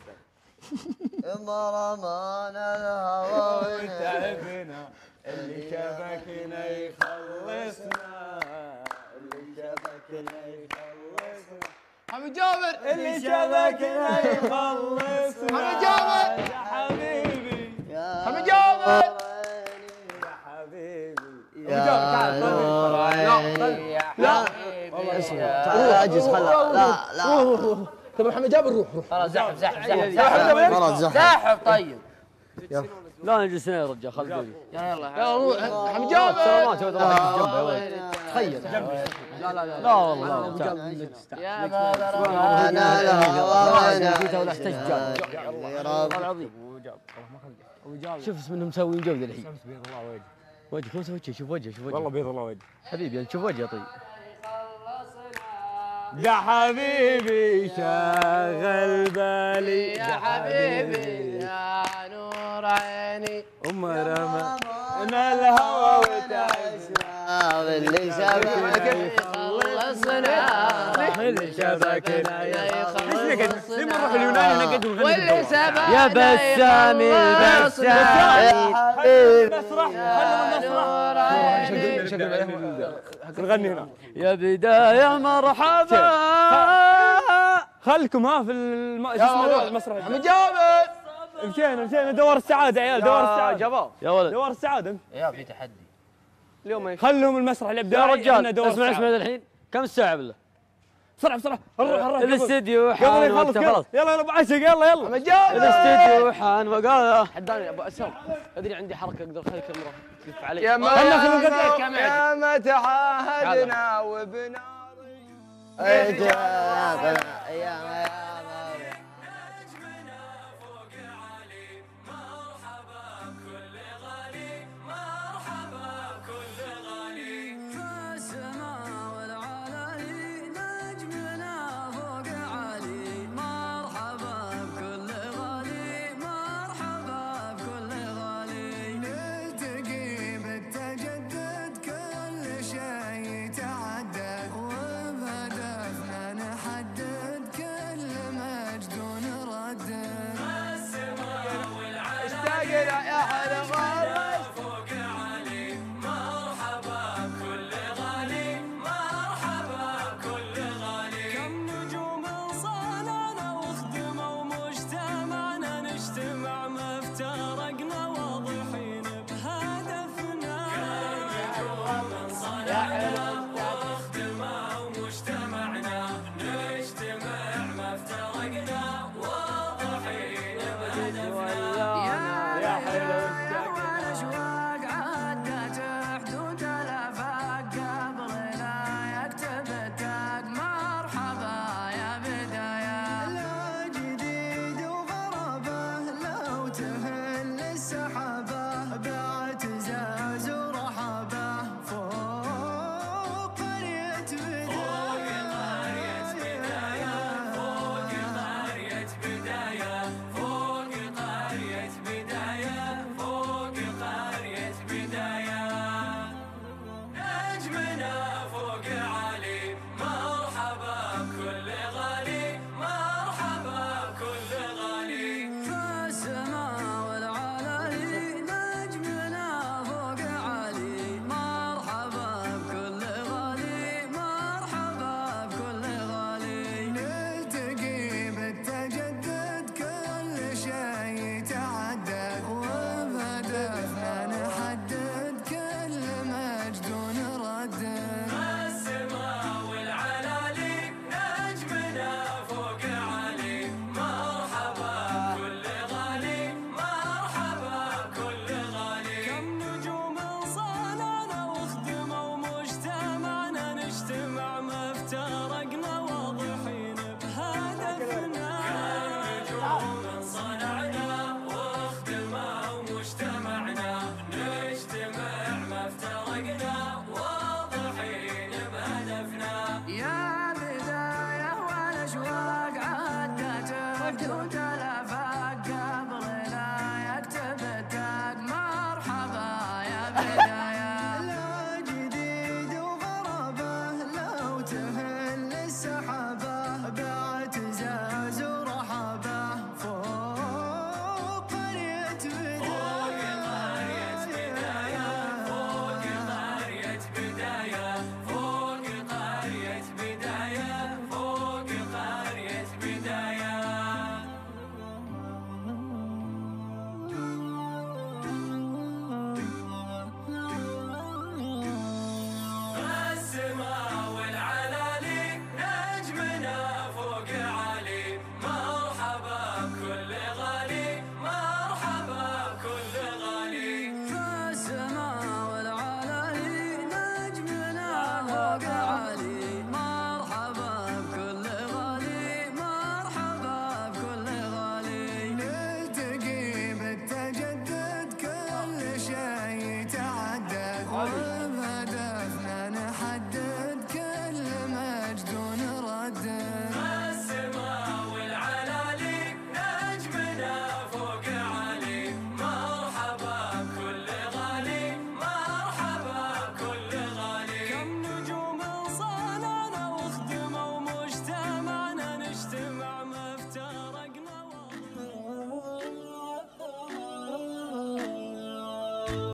ضرمان الهوى تعبنا اللي شبكنا يخلصنا اللي شبكنا يخلصنا. محمد جابر. اللي شبكنا يخلصنا محمد جابر. يا حبيبي. محمد جابر. يا حبيبي. يا نور عيني لا تعال أجلس خلا لا لا. طب محمد جابر روح روح. خلاص زحف زحف زحف. زحف طيب. لا نجلس هنا يا رجال خل يلا. يلا يلا. روح. محمد جابر. سلامات تخيل. لا لا لا. لا والله. لا يا بدر أنا جيت ولا احتاج جاب والله العظيم شوف اسم انهم مسوين جودة الحين بيض الله وجهه. وجهك وجهه وجهه شوف وجهه شوف والله وجهه بيض الله وجهه. حبيبي شوف وجهه طيب. يا حبيبي شاغل بالي. يا حبيبي يا نور. عيني ام رمى أنا الهوى وتعزنا اللي شبك خلصنا اللي شبكنا ليش نروح ونغني واللي يا بسامي مسرح عليهم نغني هنا يا بداية مرحبا خلكم ها في الم... شو اسمه المسرح محمد جابر مشينا مشينا. دوار السعادة يا عيال دوار السعادة. جباب يا ولد. دوار السعادة. يا في تحدي. اليوم إيش؟ خلهم المسرح يا الابداعي رجال إحنا دوار اسمع اسمع. الحين. كم الساعة بالله؟ بسرعة بسرعة. نروح نروح الاستديو حان يلا خلاص. يلا يلا بعشق يلا يلا. جابر الاستديو حان وقال حداني أبو اسام أدري عندي حركة أقدر أخلي الكاميرا تلف علي. يا ما يا ما- يا ما تعاهدنا وبنا اجابنا يا يا شيء Bye.